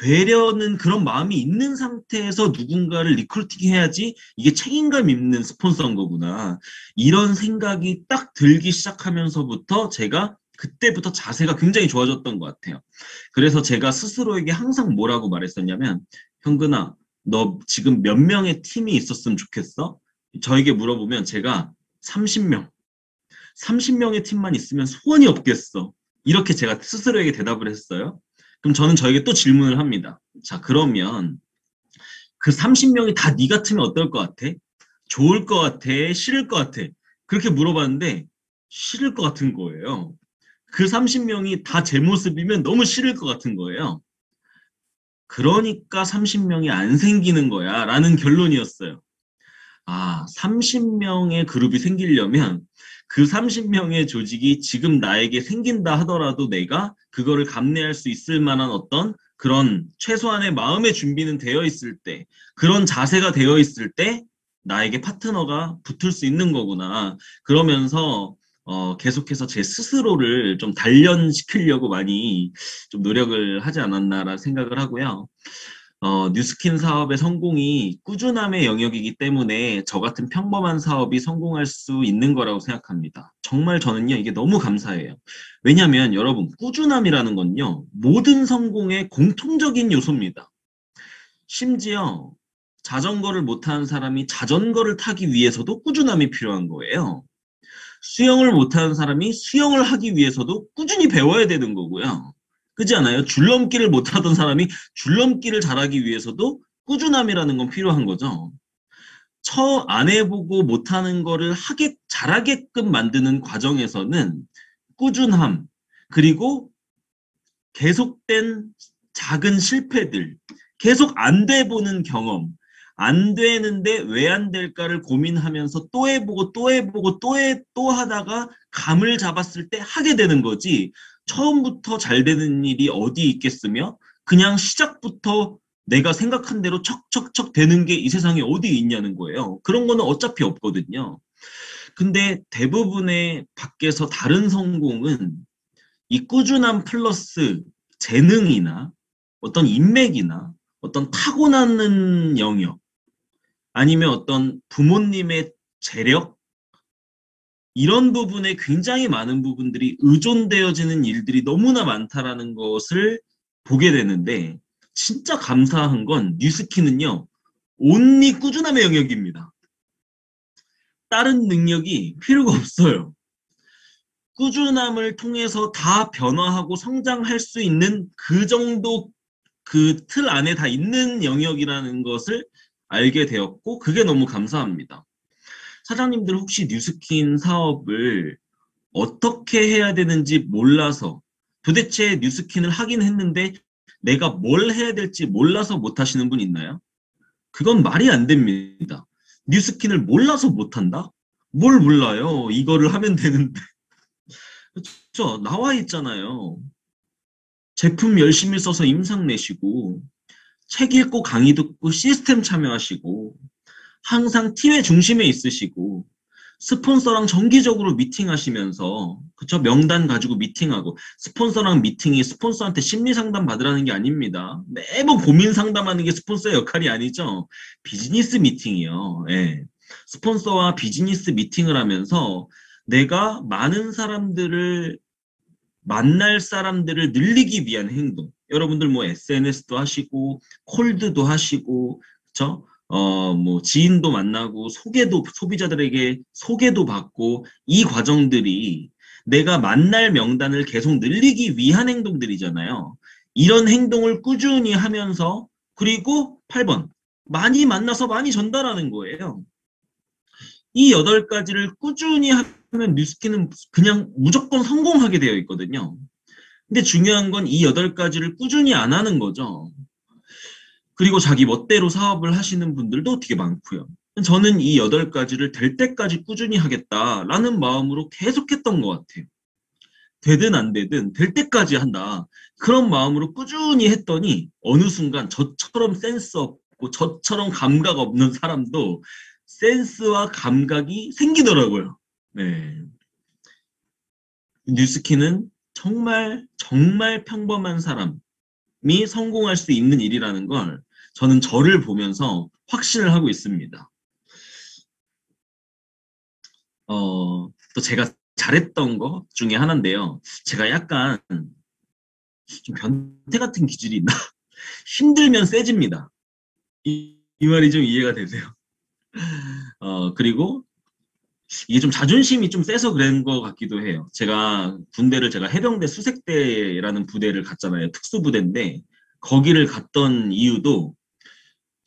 되려는 그런 마음이 있는 상태에서 누군가를 recruiting 해야지 이게 책임감 있는 스폰서인 거구나. 이런 생각이 딱 들기 시작하면서부터 제가 그때부터 자세가 굉장히 좋아졌던 것 같아요. 그래서 제가 스스로에게 항상 뭐라고 말했었냐면, 형근아, 너 지금 몇 명의 팀이 있었으면 좋겠어? 저에게 물어보면 제가 30명, 30명의 팀만 있으면 소원이 없겠어. 이렇게 제가 스스로에게 대답을 했어요. 그럼 저는 저에게 또 질문을 합니다. 자, 그러면 그 30명이 다 네 같으면 어떨 것 같아? 좋을 것 같아? 싫을 것 같아? 그렇게 물어봤는데 싫을 것 같은 거예요. 그 30명이 다 제 모습이면 너무 싫을 것 같은 거예요. 그러니까 30명이 안 생기는 거야 라는 결론이었어요. 아, 30명의 그룹이 생기려면 그 30명의 조직이 지금 나에게 생긴다 하더라도 내가 그거를 감내할 수 있을 만한 어떤 그런 최소한의 마음의 준비는 되어 있을 때, 그런 자세가 되어 있을 때 나에게 파트너가 붙을 수 있는 거구나. 그러면서 어, 계속해서 제 스스로를 좀 단련시키려고 많이 좀 노력을 하지 않았나라는 생각을 하고요. 어, 뉴스킨 사업의 성공이 꾸준함의 영역이기 때문에 저 같은 평범한 사업이 성공할 수 있는 거라고 생각합니다. 정말 저는요, 이게 너무 감사해요. 왜냐하면 여러분, 꾸준함이라는 건요, 모든 성공의 공통적인 요소입니다. 심지어 자전거를 못하는 사람이 자전거를 타기 위해서도 꾸준함이 필요한 거예요. 수영을 못하는 사람이 수영을 하기 위해서도 꾸준히 배워야 되는 거고요. 그지 않아요? 줄넘기를 못하던 사람이 줄넘기를 잘하기 위해서도 꾸준함이라는 건 필요한 거죠. 처 안 해보고 못하는 거를 하게 잘하게끔 만드는 과정에서는 꾸준함 그리고 계속된 작은 실패들 계속 안 돼 보는 경험 안 되는데 왜 안 될까를 고민하면서 또 해보고 또 해보고 또 해 또 하다가 감을 잡았을 때 하게 되는 거지 처음부터 잘 되는 일이 어디 있겠으며 그냥 시작부터 내가 생각한 대로 척척척 되는 게 이 세상에 어디 있냐는 거예요. 그런 거는 어차피 없거든요. 근데 대부분의 밖에서 다른 성공은 이 꾸준함 플러스 재능이나 어떤 인맥이나 어떤 타고나는 영역 아니면 어떤 부모님의 재력 이런 부분에 굉장히 많은 부분들이 의존되어지는 일들이 너무나 많다라는 것을 보게 되는데 진짜 감사한 건 뉴스키는요 온리 꾸준함의 영역입니다. 다른 능력이 필요가 없어요. 꾸준함을 통해서 다 변화하고 성장할 수 있는 그 정도 그 틀 안에 다 있는 영역이라는 것을 알게 되었고 그게 너무 감사합니다. 사장님들 혹시 뉴스킨 사업을 어떻게 해야 되는지 몰라서 도대체 뉴스킨을 하긴 했는데 내가 뭘 해야 될지 몰라서 못 하시는 분 있나요? 그건 말이 안 됩니다. 뉴스킨을 몰라서 못 한다? 뭘 몰라요? 이거를 하면 되는데. 그렇죠. 나와 있잖아요. 제품 열심히 써서 임상 내시고 책 읽고 강의 듣고 시스템 참여하시고 항상 팀의 중심에 있으시고 스폰서랑 정기적으로 미팅하시면서 그쵸 명단 가지고 미팅하고 스폰서랑 미팅이 스폰서한테 심리 상담 받으라는 게 아닙니다. 매번 고민 상담하는 게 스폰서의 역할이 아니죠. 비즈니스 미팅이요. 예. 스폰서와 비즈니스 미팅을 하면서 내가 많은 사람들을 만날 사람들을 늘리기 위한 행동. 여러분들 뭐 SNS도 하시고 콜드도 하시고 그렇죠? 어 뭐 지인도 만나고 소개도 소비자들에게 소개도 받고 이 과정들이 내가 만날 명단을 계속 늘리기 위한 행동들이잖아요. 이런 행동을 꾸준히 하면서 그리고 8번 많이 만나서 많이 전달하는 거예요. 이 여덟 가지를 꾸준히 하면 뉴스키는 그냥 무조건 성공하게 되어 있거든요. 근데 중요한 건 이 여덟 가지를 꾸준히 안 하는 거죠. 그리고 자기 멋대로 사업을 하시는 분들도 되게 많고요. 저는 이 여덟 가지를 될 때까지 꾸준히 하겠다라는 마음으로 계속했던 것 같아요. 되든 안 되든 될 때까지 한다. 그런 마음으로 꾸준히 했더니 어느 순간 저처럼 센스 없고 저처럼 감각 없는 사람도 센스와 감각이 생기더라고요. 네. 뉴스키는 정말 정말 평범한 사람이 성공할 수 있는 일이라는 걸 저는 저를 보면서 확신을 하고 있습니다. 어, 또 제가 잘했던 것 중에 하나인데요. 제가 약간 좀 변태 같은 기질이 있나? (laughs) 힘들면 세집니다. 이, 이 말이 좀 이해가 되세요? 어, 그리고 이게 좀 자존심이 좀 세서 그런 것 같기도 해요. 제가 군대를 제가 해병대 수색대라는 부대를 갔잖아요. 특수부대인데 거기를 갔던 이유도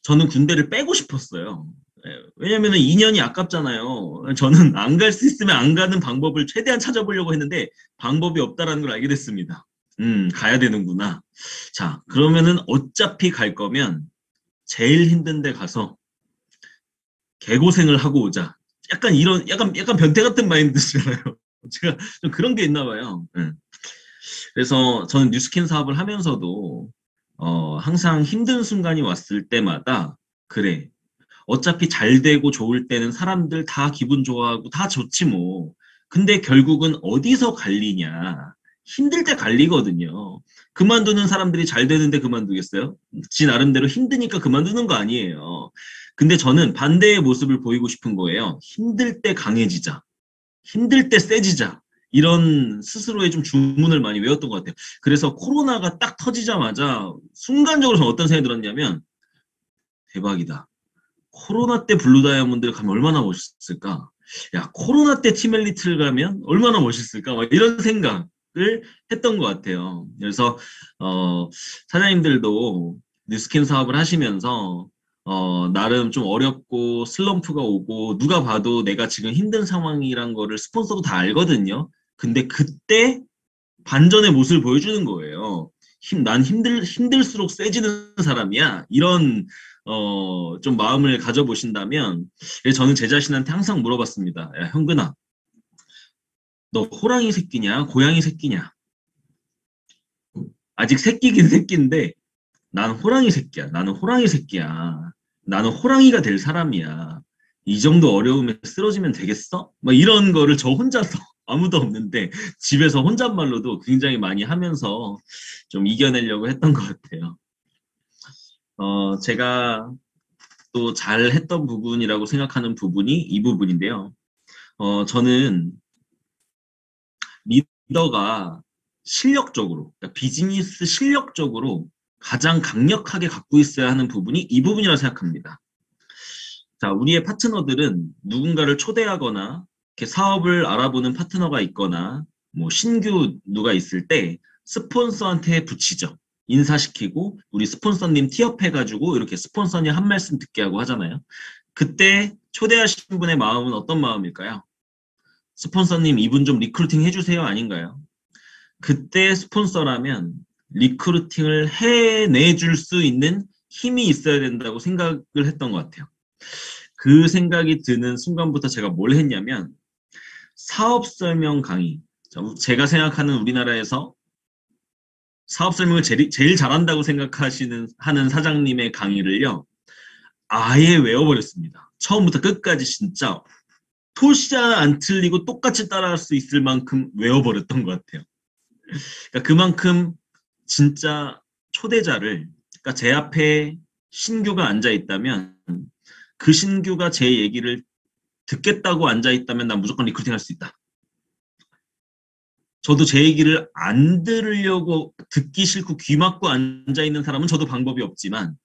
저는 군대를 빼고 싶었어요. 예, 왜냐면 2년이 아깝잖아요. 저는 안 갈 수 있으면 안 가는 방법을 최대한 찾아보려고 했는데 방법이 없다라는 걸 알게 됐습니다. 음, 가야 되는구나. 자, 그러면은 어차피 갈 거면 제일 힘든 데 가서 개고생을 하고 오자. 약간 이런, 약간, 약간 변태 같은 마인드잖아요. (laughs) 제가 좀 그런 게 있나 봐요. 네. 그래서 저는 뉴스킨 사업을 하면서도, 어, 항상 힘든 순간이 왔을 때마다, 그래. 어차피 잘 되고 좋을 때는 사람들 다 기분 좋아하고 다 좋지 뭐. 근데 결국은 어디서 갈리냐. 힘들 때 갈리거든요. 그만두는 사람들이 잘 되는데 그만두겠어요? 지 나름대로 힘드니까 그만두는 거 아니에요. 근데 저는 반대의 모습을 보이고 싶은 거예요. 힘들 때 강해지자. 힘들 때 세지자. 이런 스스로의 좀 주문을 많이 외웠던 것 같아요. 그래서 코로나가 딱 터지자마자 순간적으로 저는 어떤 생각이 들었냐면 대박이다. 코로나 때 블루 다이아몬드를 가면 얼마나 멋있을까? 야, 코로나 때 Team Elite를 가면 얼마나 멋있을까? 이런 생각. 을 했던 것 같아요. 그래서 어, 사장님들도 뉴스킨 사업을 하시면서 어, 나름 좀 어렵고 슬럼프가 오고 누가 봐도 내가 지금 힘든 상황이란 거를 스폰서도 다 알거든요. 근데 그때 반전의 모습을 보여주는 거예요. 힘, 난 힘들, 힘들수록 세지는 사람이야. 이런, 어, 좀 마음을 가져보신다면, 저는 제 자신한테 항상 물어봤습니다. 야, 형근아, 너 호랑이 새끼냐 고양이 새끼냐 아직 새끼긴 새끼인데 나는 호랑이 새끼야 나는 호랑이 새끼야 나는 호랑이가 될 사람이야 이 정도 어려움에 쓰러지면 되겠어? 막 이런 거를 저 혼자서 아무도 없는데 집에서 혼잣말로도 굉장히 많이 하면서 좀 이겨내려고 했던 것 같아요. 어, 제가 또 잘 했던 부분이라고 생각하는 부분이 이 부분인데요. 어, 저는 리더가 실력적으로, 그러니까 비즈니스 실력적으로 가장 강력하게 갖고 있어야 하는 부분이 이 부분이라고 생각합니다. 자, 우리의 파트너들은 누군가를 초대하거나 이렇게 사업을 알아보는 파트너가 있거나 뭐 신규 누가 있을 때 스폰서한테 붙이죠. 인사시키고 우리 스폰서님 T-up해가지고 이렇게 스폰서님 한 말씀 듣게 하고 하잖아요. 그때 초대하신 분의 마음은 어떤 마음일까요? 스폰서님 이분 좀 recruiting 해주세요 아닌가요? 그때 스폰서라면 recruiting을 해내줄 수 있는 힘이 있어야 된다고 생각을 했던 것 같아요. 그 생각이 드는 순간부터 제가 뭘 했냐면 사업 설명 강의 제가 생각하는 우리나라에서 사업 설명을 제일, 제일 잘한다고 생각하시는 하는 사장님의 강의를요 아예 외워버렸습니다. 처음부터 끝까지 진짜 토시 하나 안 틀리고 똑같이 따라할 수 있을 만큼 외워버렸던 것 같아요. 그러니까 그만큼 진짜 초대자를 그러니까 제 앞에 신규가 앉아 있다면 그 신규가 제 얘기를 듣겠다고 앉아 있다면 난 무조건 recruiting 할 수 있다. 저도 제 얘기를 안 들으려고 듣기 싫고 귀 막고 앉아 있는 사람은 저도 방법이 없지만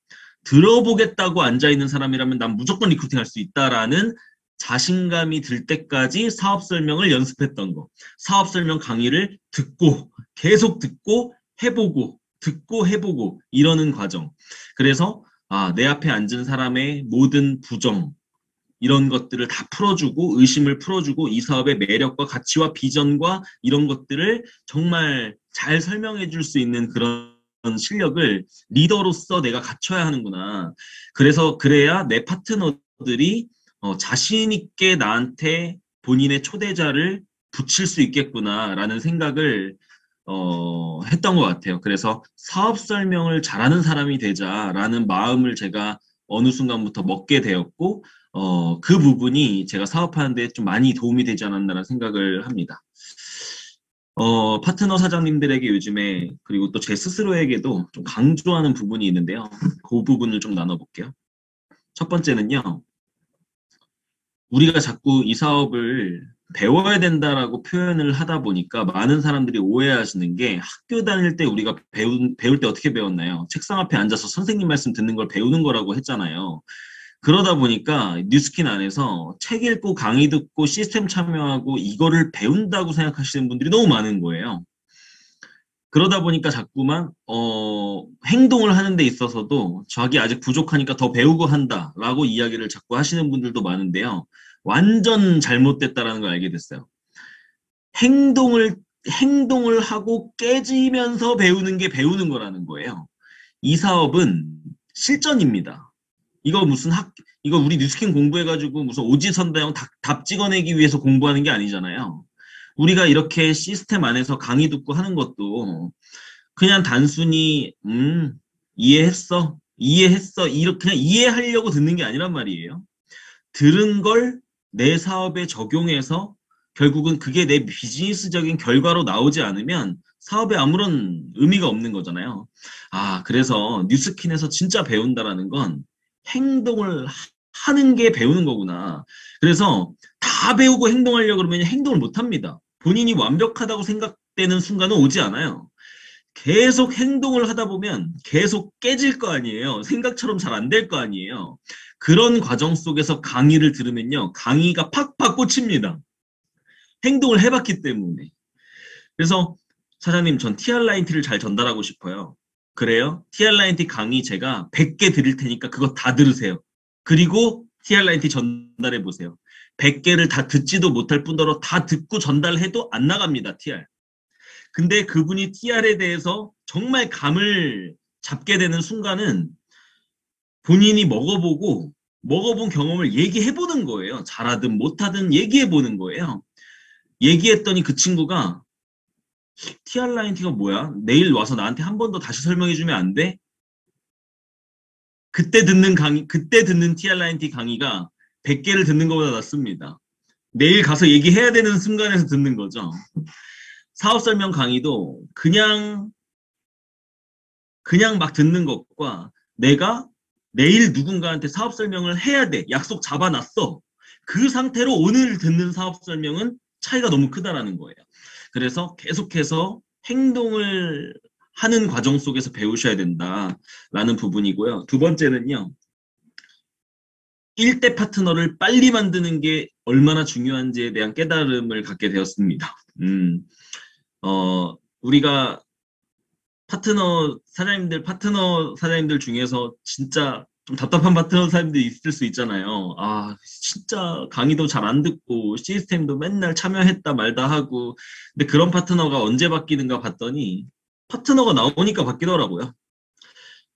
들어보겠다고 앉아 있는 사람이라면 난 무조건 recruiting 할 수 있다라는 자신감이 들 때까지 사업 설명을 연습했던 거. 사업 설명 강의를 듣고 계속 듣고 해보고 듣고 해보고 이러는 과정. 그래서 아, 내 앞에 앉은 사람의 모든 부정 이런 것들을 다 풀어주고 의심을 풀어주고 이 사업의 매력과 가치와 비전과 이런 것들을 정말 잘 설명해 줄 수 있는 그런 실력을 리더로서 내가 갖춰야 하는구나. 그래서 그래야 내 파트너들이 어, 자신 있게 나한테 본인의 초대자를 붙일 수 있겠구나라는 생각을 어, 했던 것 같아요. 그래서 사업 설명을 잘하는 사람이 되자라는 마음을 제가 어느 순간부터 먹게 되었고 어, 그 부분이 제가 사업하는데 좀 많이 도움이 되지 않았나라는 생각을 합니다. 어, 파트너 사장님들에게 요즘에 그리고 또 제 스스로에게도 좀 강조하는 부분이 있는데요. 그 부분을 좀 나눠볼게요. 첫 번째는요. 우리가 자꾸 이 사업을 배워야 된다라고 표현을 하다 보니까 많은 사람들이 오해하시는 게 학교 다닐 때 우리가 배운, 배울 때 어떻게 배웠나요? 책상 앞에 앉아서 선생님 말씀 듣는 걸 배우는 거라고 했잖아요. 그러다 보니까 뉴스킨 안에서 책 읽고 강의 듣고 시스템 참여하고 이거를 배운다고 생각하시는 분들이 너무 많은 거예요. 그러다 보니까 자꾸만 어, 행동을 하는 데 있어서도 자기 아직 부족하니까 더 배우고 한다라고 이야기를 자꾸 하시는 분들도 많은데요. 완전 잘못됐다라는 걸 알게 됐어요. 행동을 행동을 하고 깨지면서 배우는 게 배우는 거라는 거예요. 이 사업은 실전입니다. 이거 무슨 학, 이거 우리 뉴스킨 공부해가지고 무슨 오지선다형 답, 답 찍어내기 위해서 공부하는 게 아니잖아요. 우리가 이렇게 시스템 안에서 강의 듣고 하는 것도 그냥 단순히, 음, 이해했어. 이해했어. 이렇게 그냥 이해하려고 듣는 게 아니란 말이에요. 들은 걸 내 사업에 적용해서 결국은 그게 내 비즈니스적인 결과로 나오지 않으면 사업에 아무런 의미가 없는 거잖아요. 아, 그래서 뉴스킨에서 진짜 배운다라는 건 행동을 하는 게 배우는 거구나. 그래서 다 배우고 행동하려고 그러면 행동을 못 합니다. 본인이 완벽하다고 생각되는 순간은 오지 않아요. 계속 행동을 하다 보면 계속 깨질 거 아니에요. 생각처럼 잘 안 될 거 아니에요. 그런 과정 속에서 강의를 들으면요. 강의가 팍팍 꽂힙니다. 행동을 해봤기 때문에. 그래서 사장님 전 TR9T를 잘 전달하고 싶어요. 그래요? TR9T 강의 제가 100개 드릴 테니까 그거 다 들으세요. 그리고 TR9T 전달해 보세요. 100개를 다 듣지도 못할 뿐더러 다 듣고 전달해도 안 나갑니다. TR. 근데 그분이 TR에 대해서 정말 감을 잡게 되는 순간은 본인이 먹어보고 먹어본 경험을 얘기해 보는 거예요. 잘하든 못하든 얘기해 보는 거예요. 얘기했더니 그 친구가 TR9T가 뭐야? 내일 와서 나한테 한 번 더 다시 설명해주면 안 돼? 그때 듣는 강의, 그때 듣는 TR9T 강의가 100개를 듣는 것보다 낫습니다. 내일 가서 얘기해야 되는 순간에서 듣는 거죠. 사업 설명 강의도 그냥, 그냥 막 듣는 것과 내가 내일 누군가한테 사업 설명을 해야 돼. 약속 잡아놨어. 그 상태로 오늘 듣는 사업 설명은 차이가 너무 크다라는 거예요. 그래서 계속해서 행동을 하는 과정 속에서 배우셔야 된다라는 부분이고요. 두 번째는요. 1대 파트너를 빨리 만드는 게 얼마나 중요한지에 대한 깨달음을 갖게 되었습니다. 음, 어, 우리가 파트너 사장님들, 파트너 사장님들 중에서 진짜 좀 답답한 파트너 사람들이 있을 수 있잖아요. 아, 진짜 강의도 잘 안 듣고 시스템도 맨날 참여했다 말다 하고 근데 그런 파트너가 언제 바뀌는가 봤더니 파트너가 나오니까 바뀌더라고요.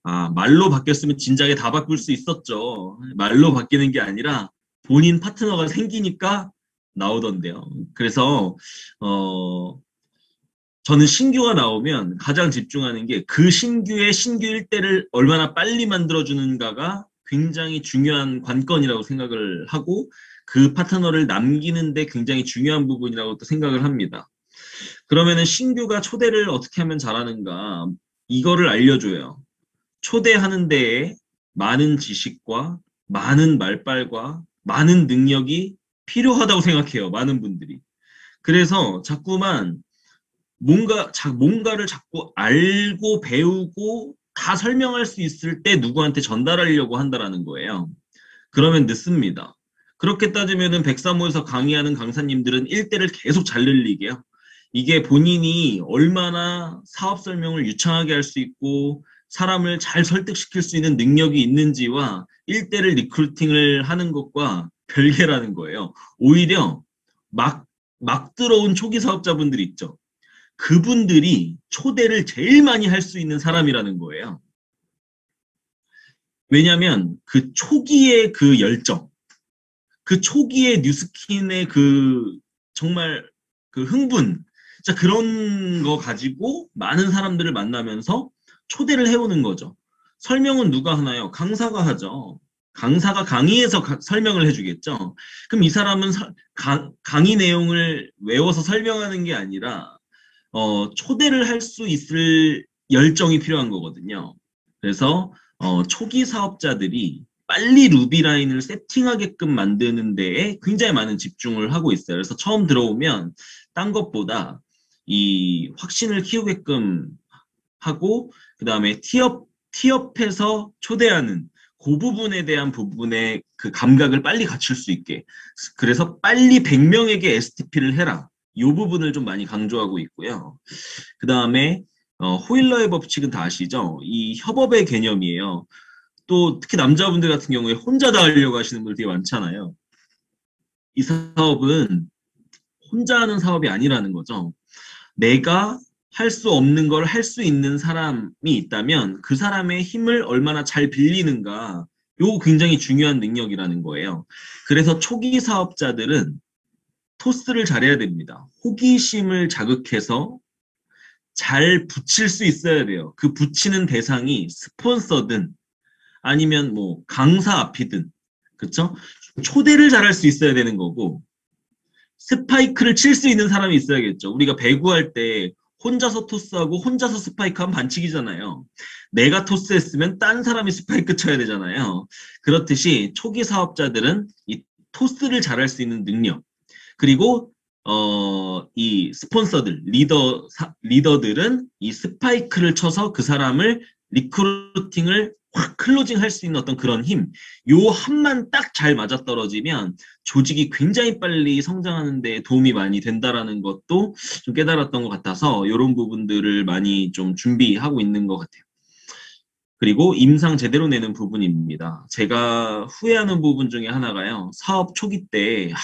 아, 말로 바뀌었으면 진작에 다 바꿀 수 있었죠. 말로 바뀌는 게 아니라 본인 파트너가 생기니까 나오던데요. 그래서 어 저는 신규가 나오면 가장 집중하는 게 그 신규의 신규 일대를 얼마나 빨리 만들어주는가가 굉장히 중요한 관건이라고 생각을 하고 그 파트너를 남기는데 굉장히 중요한 부분이라고 또 생각을 합니다. 그러면은 신규가 초대를 어떻게 하면 잘하는가 이거를 알려줘요. 초대하는 데에 많은 지식과 많은 말빨과 많은 능력이 필요하다고 생각해요. 많은 분들이. 그래서 자꾸만 뭔가 자, 뭔가를 자꾸 알고 배우고 다 설명할 수 있을 때 누구한테 전달하려고 한다라는 거예요. 그러면 늦습니다. 그렇게 따지면은 백사모에서 강의하는 강사님들은 1대를 계속 잘 늘리게요. 이게 본인이 얼마나 사업 설명을 유창하게 할 수 있고 사람을 잘 설득시킬 수 있는 능력이 있는지와 1대를 recruiting을 하는 것과 별개라는 거예요. 오히려 막, 막 들어온 초기 사업자분들 있죠. 그분들이 초대를 제일 많이 할 수 있는 사람이라는 거예요. 왜냐하면 그 초기의 그 열정, 그 초기의 뉴스킨의 그 정말 그 흥분, 진짜 그런 거 가지고 많은 사람들을 만나면서 초대를 해오는 거죠. 설명은 누가 하나요? 강사가 하죠. 강사가 강의에서 가, 설명을 해주겠죠. 그럼 이 사람은 서, 강, 강의 내용을 외워서 설명하는 게 아니라 어, 초대를 할 수 있을 열정이 필요한 거거든요. 그래서 어, 초기 사업자들이 빨리 루비 라인을 세팅하게끔 만드는 데에 굉장히 많은 집중을 하고 있어요. 그래서 처음 들어오면 딴 것보다 이 확신을 키우게끔 하고 그 다음에 티업 티업해서 초대하는 그 부분에 대한 부분의 그 감각을 빨리 갖출 수 있게 그래서 빨리 100명에게 STP를 해라 이 부분을 좀 많이 강조하고 있고요. 그 다음에 어, 호일러의 법칙은 다 아시죠? 이 협업의 개념이에요. 또 특히 남자분들 같은 경우에 혼자 다 하려고 하시는 분들 되게 많잖아요. 이 사업은 혼자 하는 사업이 아니라는 거죠. 내가 할 수 없는 걸 할 수 있는 사람이 있다면 그 사람의 힘을 얼마나 잘 빌리는가 요거 굉장히 중요한 능력이라는 거예요. 그래서 초기 사업자들은 토스를 잘해야 됩니다. 호기심을 자극해서 잘 붙일 수 있어야 돼요. 그 붙이는 대상이 스폰서든 아니면 뭐 강사 앞이든 그쵸? 초대를 잘할 수 있어야 되는 거고 스파이크를 칠 수 있는 사람이 있어야겠죠. 우리가 배구할 때 혼자서 토스하고 혼자서 스파이크 하면 반칙이잖아요. 내가 토스했으면 딴 사람이 스파이크 쳐야 되잖아요. 그렇듯이 초기 사업자들은 이 토스를 잘할 수 있는 능력 그리고 어, 이 스폰서들, 리더, 사, 리더들은 이 스파이크를 쳐서 그 사람을 recruiting을 확 closing 할 수 있는 어떤 그런 힘, 요 합만 딱 잘 맞아떨어지면 조직이 굉장히 빨리 성장하는 데 도움이 많이 된다라는 것도 좀 깨달았던 것 같아서 이런 부분들을 많이 좀 준비하고 있는 것 같아요. 그리고 임상 제대로 내는 부분입니다. 제가 후회하는 부분 중에 하나가요. 사업 초기 때 하,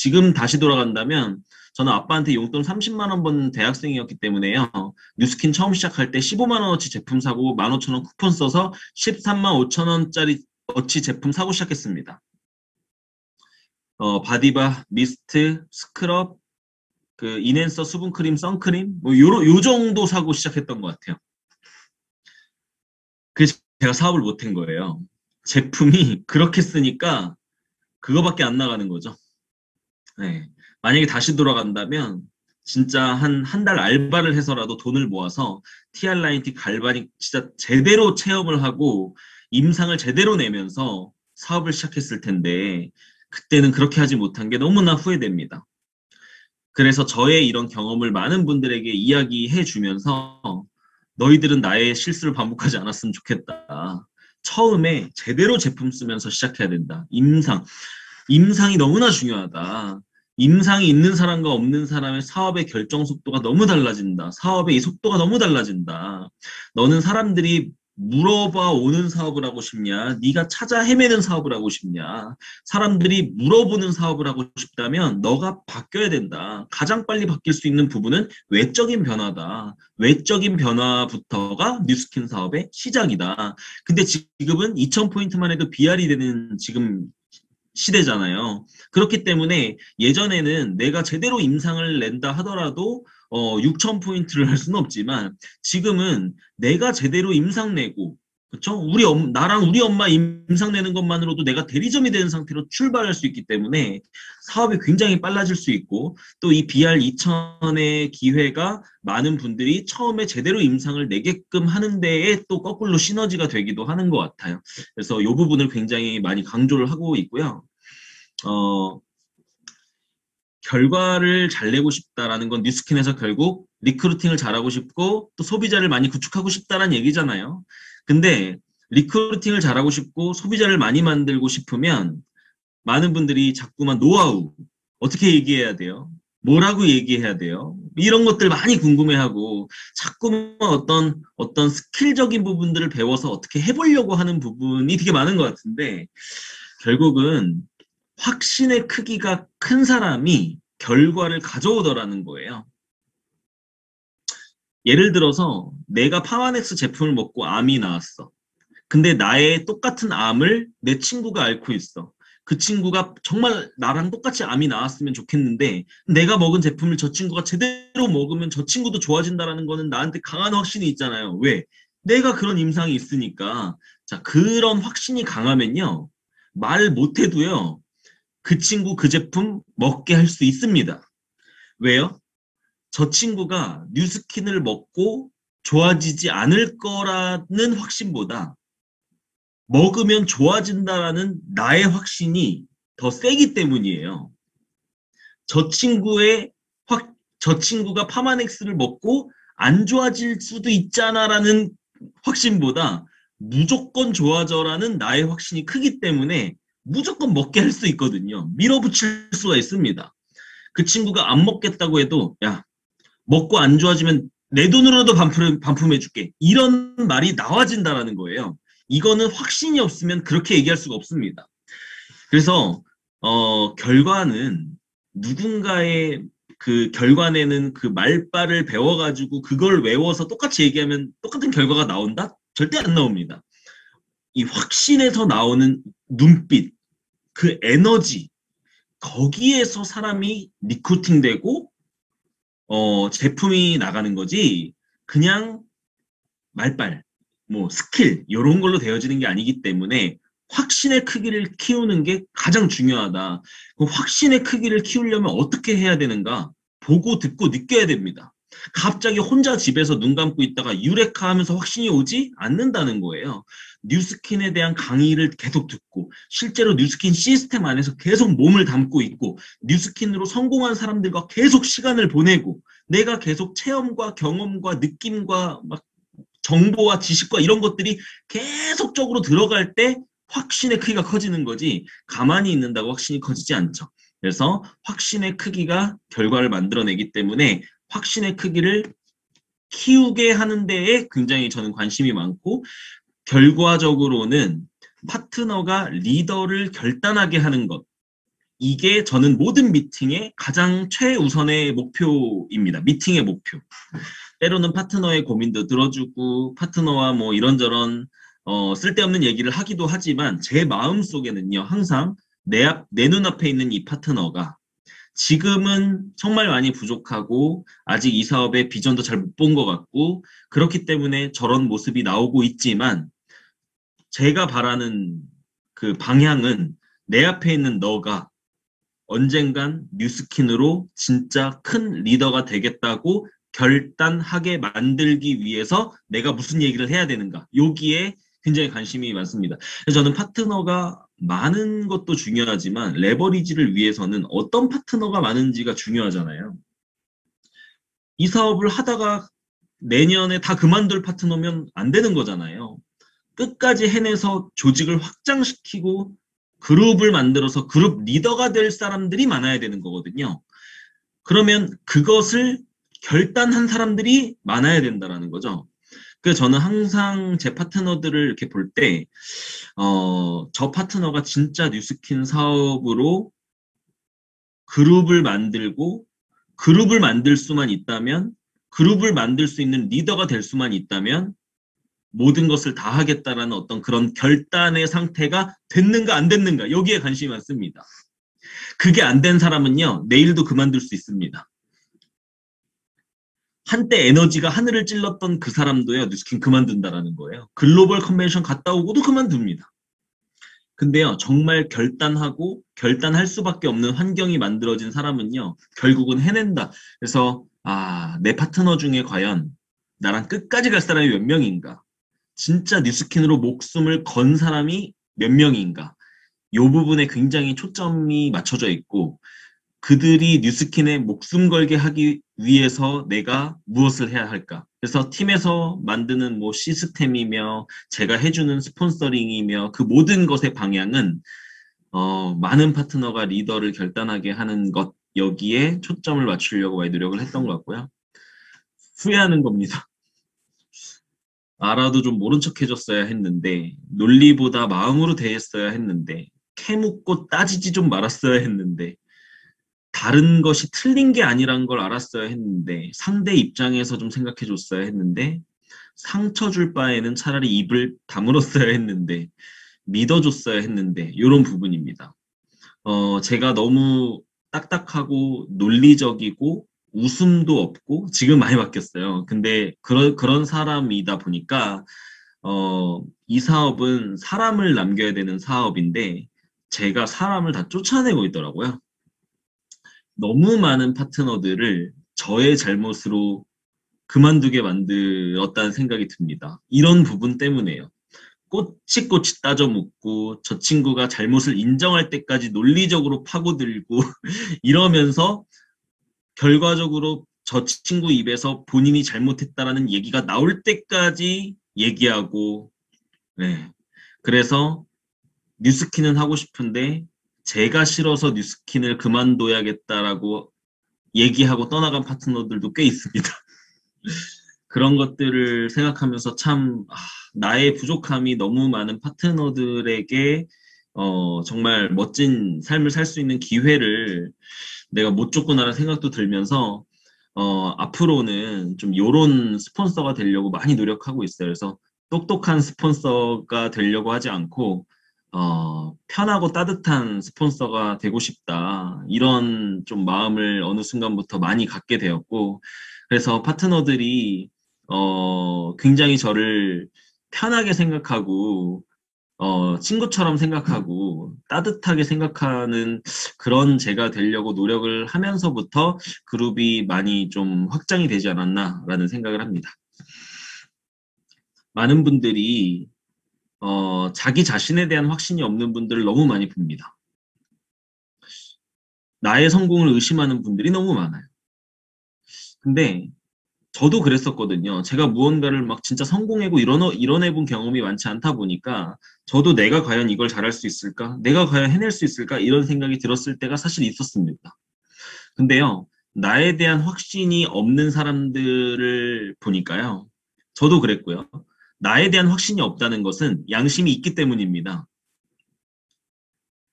지금 다시 돌아간다면 저는 아빠한테 용돈 30만 원 번 대학생이었기 때문에요. 뉴스킨 처음 시작할 때 15만 원어치 제품 사고 15,000원 쿠폰 써서 13만 5천 원짜리 어치 제품 사고 시작했습니다. 어, body bar, mist, scrub, 그 enhancer 수분크림, 선크림 뭐 요, 요 정도 사고 시작했던 것 같아요. 그래서 제가 사업을 못한 거예요. 제품이 그렇게 쓰니까 그거밖에 안 나가는 거죠. 네. 만약에 다시 돌아간다면 진짜 한 한 달 알바를 해서라도 돈을 모아서 TR9T 갈바닉 진짜 제대로 체험을 하고 임상을 제대로 내면서 사업을 시작했을 텐데 그때는 그렇게 하지 못한 게 너무나 후회됩니다. 그래서 저의 이런 경험을 많은 분들에게 이야기해 주면서 너희들은 나의 실수를 반복하지 않았으면 좋겠다. 처음에 제대로 제품 쓰면서 시작해야 된다. 임상. 임상이 너무나 중요하다. 임상이 있는 사람과 없는 사람의 사업의 결정 속도가 너무 달라진다. 사업의 이 속도가 너무 달라진다. 너는 사람들이 물어봐 오는 사업을 하고 싶냐? 네가 찾아 헤매는 사업을 하고 싶냐? 사람들이 물어보는 사업을 하고 싶다면 너가 바뀌어야 된다. 가장 빨리 바뀔 수 있는 부분은 외적인 변화다. 외적인 변화부터가 뉴스킨 사업의 시작이다. 근데 지금은 2,000포인트만 해도 BR이 되는 지금 시대잖아요. 그렇기 때문에 예전에는 내가 제대로 임상을 낸다 하더라도 어, 6천 포인트를 할 수는 없지만 지금은 내가 제대로 임상 내고 그렇죠? 우리 엄, 나랑 우리 엄마 임상 내는 것만으로도 내가 대리점이 되는 상태로 출발할 수 있기 때문에 사업이 굉장히 빨라질 수 있고 또 이 BR 2000의 기회가 많은 분들이 처음에 제대로 임상을 내게끔 하는 데에 또 거꾸로 시너지가 되기도 하는 것 같아요. 그래서 이 부분을 굉장히 많이 강조를 하고 있고요. 어, 결과를 잘 내고 싶다라는 건 뉴스킨에서 결국 recruiting을 잘하고 싶고 또 소비자를 많이 구축하고 싶다는 얘기잖아요. 근데 recruiting을 잘하고 싶고 소비자를 많이 만들고 싶으면 많은 분들이 자꾸만 노하우 어떻게 얘기해야 돼요? 뭐라고 얘기해야 돼요? 이런 것들 많이 궁금해하고 자꾸만 어떤 어떤 skill적인 부분들을 배워서 어떻게 해보려고 하는 부분이 되게 많은 것 같은데 결국은 확신의 크기가 큰 사람이 결과를 가져오더라는 거예요. 예를 들어서 내가 파마넥스 제품을 먹고 암이 나왔어. 근데 나의 똑같은 암을 내 친구가 앓고 있어. 그 친구가 정말 나랑 똑같이 암이 나왔으면 좋겠는데 내가 먹은 제품을 저 친구가 제대로 먹으면 저 친구도 좋아진다라는 거는 나한테 강한 확신이 있잖아요. 왜? 내가 그런 임상이 있으니까. 자, 그런 확신이 강하면요. 말 못해도요. 그 친구 그 제품 먹게 할 수 있습니다. 왜요? 저 친구가 뉴스킨을 먹고 좋아지지 않을 거라는 확신보다 먹으면 좋아진다라는 나의 확신이 더 세기 때문이에요. 저 친구의 확, 저 친구가 파마넥스를 먹고 안 좋아질 수도 있잖아라는 확신보다 무조건 좋아져라는 나의 확신이 크기 때문에 무조건 먹게 할 수 있거든요. 밀어붙일 수가 있습니다. 그 친구가 안 먹겠다고 해도 야 먹고 안 좋아지면 내 돈으로도 반품, 반품해줄게. 이런 말이 나와진다라는 거예요. 이거는 확신이 없으면 그렇게 얘기할 수가 없습니다. 그래서 어, 결과는 누군가의 그 결과내는 그 말발을 배워가지고 그걸 외워서 똑같이 얘기하면 똑같은 결과가 나온다? 절대 안 나옵니다. 이 확신에서 나오는 눈빛, 그 에너지, 거기에서 사람이 recruiting 되고, 어, 제품이 나가는 거지, 그냥 말빨, 뭐, 스킬, 이런 걸로 되어지는 게 아니기 때문에 확신의 크기를 키우는 게 가장 중요하다. 그 확신의 크기를 키우려면 어떻게 해야 되는가? 보고 듣고 느껴야 됩니다. 갑자기 혼자 집에서 눈 감고 있다가 유레카 하면서 확신이 오지 않는다는 거예요. 뉴스킨에 대한 강의를 계속 듣고 실제로 뉴스킨 시스템 안에서 계속 몸을 담고 있고 뉴스킨으로 성공한 사람들과 계속 시간을 보내고 내가 계속 체험과 경험과 느낌과 막 정보와 지식과 이런 것들이 계속적으로 들어갈 때 확신의 크기가 커지는 거지 가만히 있는다고 확신이 커지지 않죠. 그래서 확신의 크기가 결과를 만들어내기 때문에 확신의 크기를 키우게 하는 데에 굉장히 저는 관심이 많고 결과적으로는 파트너가 리더를 결단하게 하는 것. 이게 저는 모든 미팅의 가장 최우선의 목표입니다. 미팅의 목표. 때로는 파트너의 고민도 들어주고 파트너와 뭐 이런저런 어, 쓸데없는 얘기를 하기도 하지만 제 마음 속에는요 항상 내, 앞, 내 눈앞에 있는 이 파트너가 지금은 정말 많이 부족하고 아직 이 사업의 비전도 잘 못 본 것 같고 그렇기 때문에 저런 모습이 나오고 있지만 제가 바라는 그 방향은 내 앞에 있는 너가 언젠간 뉴스킨으로 진짜 큰 리더가 되겠다고 결단하게 만들기 위해서 내가 무슨 얘기를 해야 되는가 여기에 굉장히 관심이 많습니다. 저는 파트너가 많은 것도 중요하지만 레버리지를 위해서는 어떤 파트너가 많은지가 중요하잖아요. 이 사업을 하다가 내년에 다 그만둘 파트너면 안 되는 거잖아요. 끝까지 해내서 조직을 확장시키고 그룹을 만들어서 그룹 리더가 될 사람들이 많아야 되는 거거든요. 그러면 그것을 결단한 사람들이 많아야 된다라는 거죠. 그 저는 항상 제 파트너들을 이렇게 볼 때, 어, 저 파트너가 진짜 뉴스킨 사업으로 그룹을 만들고 그룹을 만들 수만 있다면 그룹을 만들 수 있는 리더가 될 수만 있다면 모든 것을 다 하겠다라는 어떤 그런 결단의 상태가 됐는가 안 됐는가 여기에 관심이 많습니다. 그게 안 된 사람은요 내일도 그만둘 수 있습니다. 한때 에너지가 하늘을 찔렀던 그 사람도요, 뉴스킨 그만둔다라는 거예요. 글로벌 컨벤션 갔다 오고도 그만둡니다. 근데요, 정말 결단하고 결단할 수밖에 없는 환경이 만들어진 사람은요, 결국은 해낸다. 그래서, 아, 내 파트너 중에 과연 나랑 끝까지 갈 사람이 몇 명인가? 진짜 뉴스킨으로 목숨을 건 사람이 몇 명인가? 요 부분에 굉장히 초점이 맞춰져 있고, 그들이 뉴스킨에 목숨 걸게 하기 위해서 내가 무엇을 해야 할까? 그래서 팀에서 만드는 뭐 시스템이며 제가 해주는 스폰서링이며 그 모든 것의 방향은 어, 많은 파트너가 리더를 결단하게 하는 것 여기에 초점을 맞추려고 많이 노력을 했던 것 같고요. 후회하는 겁니다. 알아도 좀 모른 척 해줬어야 했는데 논리보다 마음으로 대했어야 했는데 캐묻고 따지지 좀 말았어야 했는데 다른 것이 틀린 게 아니란 걸 알았어야 했는데 상대 입장에서 좀 생각해 줬어야 했는데 상처 줄 바에는 차라리 입을 다물었어야 했는데 믿어줬어야 했는데 이런 부분입니다. 어, 제가 너무 딱딱하고 논리적이고 웃음도 없고 지금 많이 바뀌었어요. 근데 그런 그런 사람이다 보니까 어, 이 사업은 사람을 남겨야 되는 사업인데 제가 사람을 다 쫓아내고 있더라고요. 너무 많은 파트너들을 저의 잘못으로 그만두게 만들었다는 생각이 듭니다. 이런 부분 때문에요. 꼬치꼬치 따져 묻고 저 친구가 잘못을 인정할 때까지 논리적으로 파고들고 (laughs) 이러면서 결과적으로 저 친구 입에서 본인이 잘못했다라는 얘기가 나올 때까지 얘기하고 네. 그래서 뉴스킨은 하고 싶은데 제가 싫어서 뉴스킨을 그만둬야겠다라고 얘기하고 떠나간 파트너들도 꽤 있습니다. (laughs) 그런 것들을 생각하면서 참 아, 나의 부족함이 너무 많은 파트너들에게 어, 정말 멋진 삶을 살 수 있는 기회를 내가 못 줬구나라는 생각도 들면서 어, 앞으로는 좀 요런 스폰서가 되려고 많이 노력하고 있어요. 그래서 똑똑한 스폰서가 되려고 하지 않고 어, 편하고 따뜻한 스폰서가 되고 싶다. 이런 좀 마음을 어느 순간부터 많이 갖게 되었고, 그래서 파트너들이, 어, 굉장히 저를 편하게 생각하고, 어, 친구처럼 생각하고, 따뜻하게 생각하는 그런 제가 되려고 노력을 하면서부터 그룹이 많이 좀 확장이 되지 않았나라는 생각을 합니다. 많은 분들이 어, 자기 자신에 대한 확신이 없는 분들을 너무 많이 봅니다. 나의 성공을 의심하는 분들이 너무 많아요. 근데 저도 그랬었거든요. 제가 무언가를 막 진짜 성공하고 이뤄내, 이뤄내본 경험이 많지 않다 보니까 저도 내가 과연 이걸 잘할 수 있을까? 내가 과연 해낼 수 있을까? 이런 생각이 들었을 때가 사실 있었습니다. 근데요, 나에 대한 확신이 없는 사람들을 보니까요. 저도 그랬고요. 나에 대한 확신이 없다는 것은 양심이 있기 때문입니다.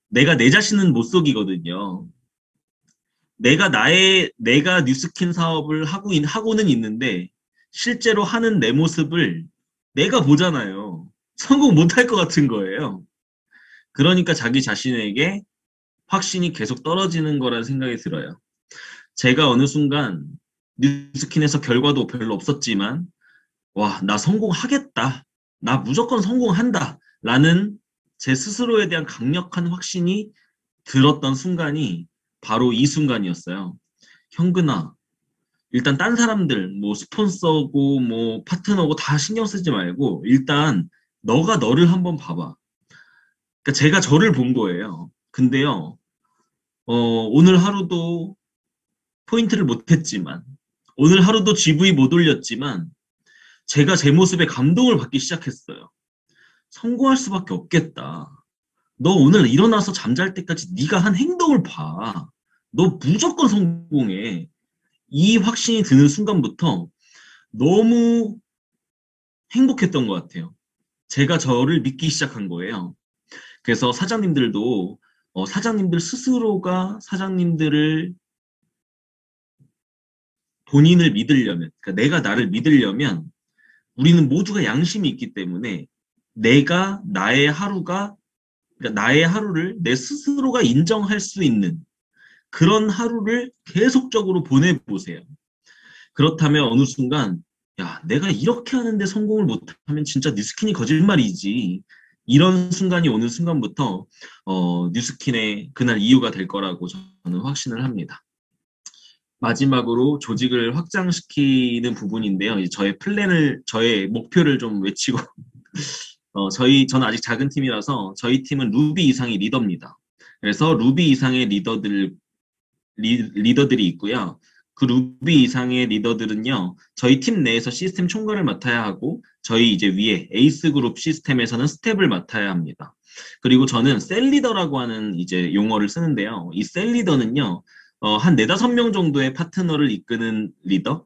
내가 내 자신은 못 속이거든요. 내가 나의 내가 뉴스킨 사업을 하고 하고는 있는데 실제로 하는 내 모습을 내가 보잖아요. 성공 못할 것 같은 거예요. 그러니까 자기 자신에게 확신이 계속 떨어지는 거라는 생각이 들어요. 제가 어느 순간 뉴스킨에서 결과도 별로 없었지만 와, 나 성공하겠다. 나 무조건 성공한다. 라는 제 스스로에 대한 강력한 확신이 들었던 순간이 바로 이 순간이었어요. 형근아, 일단 딴 사람들, 뭐 스폰서고 뭐 파트너고 다 신경 쓰지 말고 일단 너가 너를 한번 봐봐. 그러니까 제가 저를 본 거예요. 근데요, 어, 오늘 하루도 포인트를 못했지만, 오늘 하루도 GV 못 올렸지만, 제가 제 모습에 감동을 받기 시작했어요. 성공할 수밖에 없겠다. 너 오늘 일어나서 잠잘 때까지 네가 한 행동을 봐. 너 무조건 성공해. 이 확신이 드는 순간부터 너무 행복했던 것 같아요. 제가 저를 믿기 시작한 거예요. 그래서 사장님들도 어, 사장님들 스스로가 사장님들을 본인을 믿으려면, 그러니까 내가 나를 믿으려면 우리는 모두가 양심이 있기 때문에 내가 나의 하루가 그러니까 나의 하루를 내 스스로가 인정할 수 있는 그런 하루를 계속적으로 보내보세요. 그렇다면 어느 순간 야 내가 이렇게 하는데 성공을 못하면 진짜 뉴스킨이 거짓말이지 이런 순간이 오는 순간부터 어, 뉴스킨의 그날 이유가 될 거라고 저는 확신을 합니다. 마지막으로 조직을 확장시키는 부분인데요. 저의 플랜을, 저의 목표를 좀 외치고, (laughs) 어, 저희, 저는 아직 작은 팀이라서 저희 팀은 루비 이상의 리더입니다. 그래서 루비 이상의 리더들, 리, 리더들이 있고요. 그 루비 이상의 리더들은요, 저희 팀 내에서 시스템 총괄을 맡아야 하고, 저희 이제 위에 에이스 그룹 시스템에서는 스텝을 맡아야 합니다. 그리고 저는 cell leader라고 하는 이제 용어를 쓰는데요. 이 cell leader는요, 어, 한 네다섯 명 정도의 파트너를 이끄는 리더?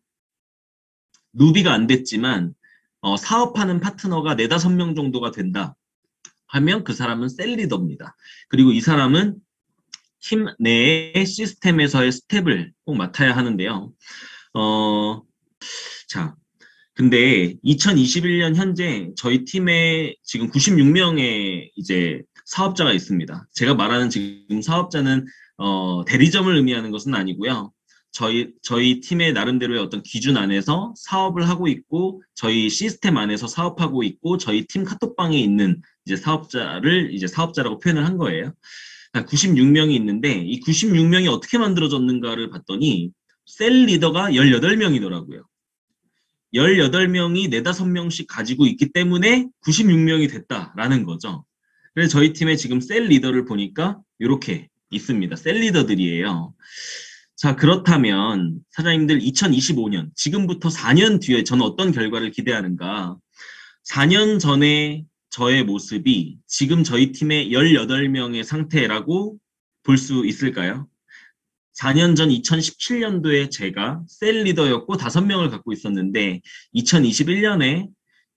루비가 안 됐지만 어, 사업하는 파트너가 네다섯 명 정도가 된다 하면 그 사람은 셀 리더입니다. 그리고 이 사람은 팀 내의 시스템에서의 스텝을 꼭 맡아야 하는데요. 어, 자, 근데 2021년 현재 저희 팀에 지금 96명의 이제 사업자가 있습니다. 제가 말하는 지금 사업자는 어, 대리점을 의미하는 것은 아니고요. 저희 저희 팀의 나름대로의 어떤 기준 안에서 사업을 하고 있고 저희 시스템 안에서 사업하고 있고 저희 팀 카톡방에 있는 이제 사업자를 이제 사업자라고 표현을 한 거예요. 96명이 있는데 이 96명이 어떻게 만들어졌는가를 봤더니 셀 리더가 18명이더라고요. 18명이 4, 5명씩 가지고 있기 때문에 96명이 됐다라는 거죠. 그래서 저희 팀의 지금 셀 리더를 보니까 이렇게 있습니다. 셀 리더들이에요. 자, 그렇다면 사장님들 2025년, 지금부터 4년 뒤에 저는 어떤 결과를 기대하는가? 4년 전에 저의 모습이 지금 저희 팀의 18명의 상태라고 볼 수 있을까요? 4년 전 2017년도에 제가 셀 리더였고 5명을 갖고 있었는데 2021년에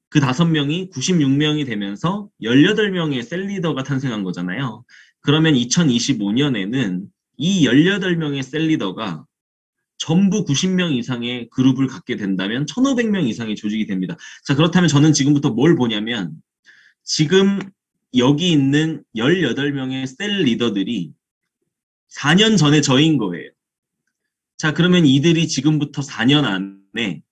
그 5명이 96명이 되면서 18명의 셀 리더가 탄생한 거잖아요. 그러면 2025년에는 이 18명의 셀 리더가 전부 90명 이상의 그룹을 갖게 된다면 1500명 이상의 조직이 됩니다. 자, 그렇다면 저는 지금부터 뭘 보냐면 지금 여기 있는 18명의 셀 리더들이 4년 전에 저인 거예요. 자, 그러면 이들이 지금부터 4년 안에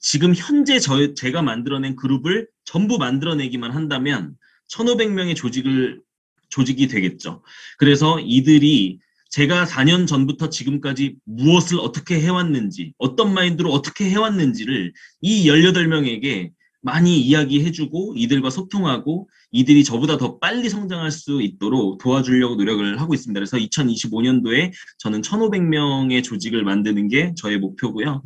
지금 현재 저, 제가 만들어낸 그룹을 전부 만들어내기만 한다면 1500명의 조직을, 조직이 되겠죠. 그래서 이들이 제가 4년 전부터 지금까지 무엇을 어떻게 해왔는지, 어떤 마인드로 어떻게 해왔는지를 이 18명에게 많이 이야기해주고 이들과 소통하고 이들이 저보다 더 빨리 성장할 수 있도록 도와주려고 노력을 하고 있습니다. 그래서 2025년도에 저는 1,500명의 조직을 만드는 게 저의 목표고요.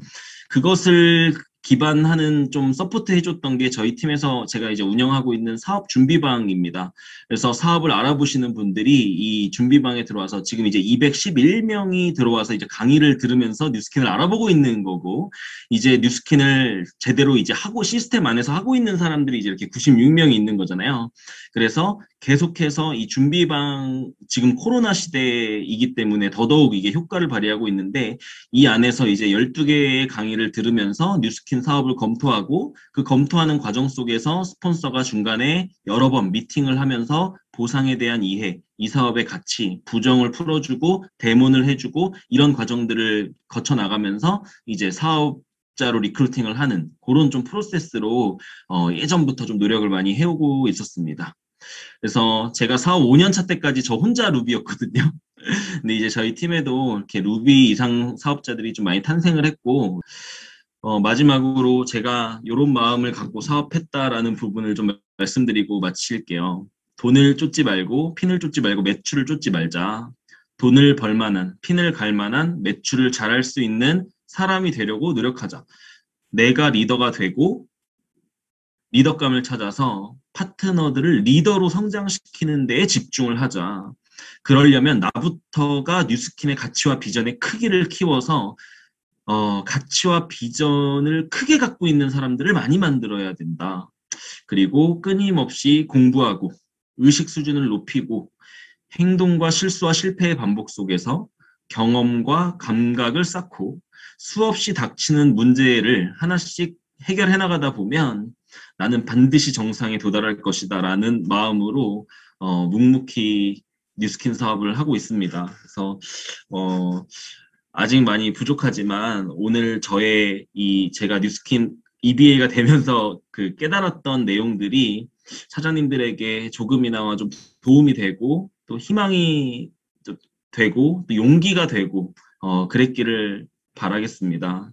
그것을 기반하는 좀 support 해줬던 게 저희 팀에서 제가 이제 운영하고 있는 사업 준비방입니다. 그래서 사업을 알아보시는 분들이 이 준비방에 들어와서 지금 이제 211명이 들어와서 이제 강의를 들으면서 뉴스킨을 알아보고 있는 거고 이제 뉴스킨을 제대로 이제 하고 시스템 안에서 하고 있는 사람들이 이제 이렇게 96명이 있는 거잖아요. 그래서 계속해서 이 준비방 지금 코로나 시대이기 때문에 더더욱 이게 효과를 발휘하고 있는데 이 안에서 이제 12개의 강의를 들으면서 뉴스킨 사업을 검토하고 그 검토하는 과정 속에서 스폰서가 중간에 여러 번 미팅을 하면서 보상에 대한 이해, 이 사업의 가치, 부정을 풀어주고 데모를 해주고 이런 과정들을 거쳐 나가면서 이제 사업 자로 recruiting을 하는 그런 좀 프로세스로 어, 예전부터 좀 노력을 많이 해오고 있었습니다. 그래서 제가 사업 5년 차 때까지 저 혼자 루비였거든요. (laughs) 근데 이제 저희 팀에도 이렇게 루비 이상 사업자들이 좀 많이 탄생을 했고, 어, 마지막으로 제가 이런 마음을 갖고 사업했다라는 부분을 좀 말씀드리고 마칠게요. 돈을 쫓지 말고, 핀을 쫓지 말고, 매출을 쫓지 말자. 돈을 벌 만한, 핀을 갈 만한, 매출을 잘할 수 있는 사람이 되려고 노력하자. 내가 리더가 되고, 리더감을 찾아서 파트너들을 리더로 성장시키는 데에 집중을 하자. 그러려면 나부터가 뉴스킨의 가치와 비전의 크기를 키워서 어, 가치와 비전을 크게 갖고 있는 사람들을 많이 만들어야 된다. 그리고 끊임없이 공부하고 의식 수준을 높이고 행동과 실수와 실패의 반복 속에서 경험과 감각을 쌓고 수없이 닥치는 문제를 하나씩 해결해 나가다 보면 나는 반드시 정상에 도달할 것이다 라는 마음으로 어, 묵묵히 뉴스킨 사업을 하고 있습니다. 그래서 어, 아직 많이 부족하지만 오늘 저의 이 제가 뉴스킨 EBA가 되면서 그 깨달았던 내용들이 사장님들에게 조금이나마 좀 도움이 되고 또 희망이 되고 또 용기가 되고 어, 그랬기를 바라겠습니다.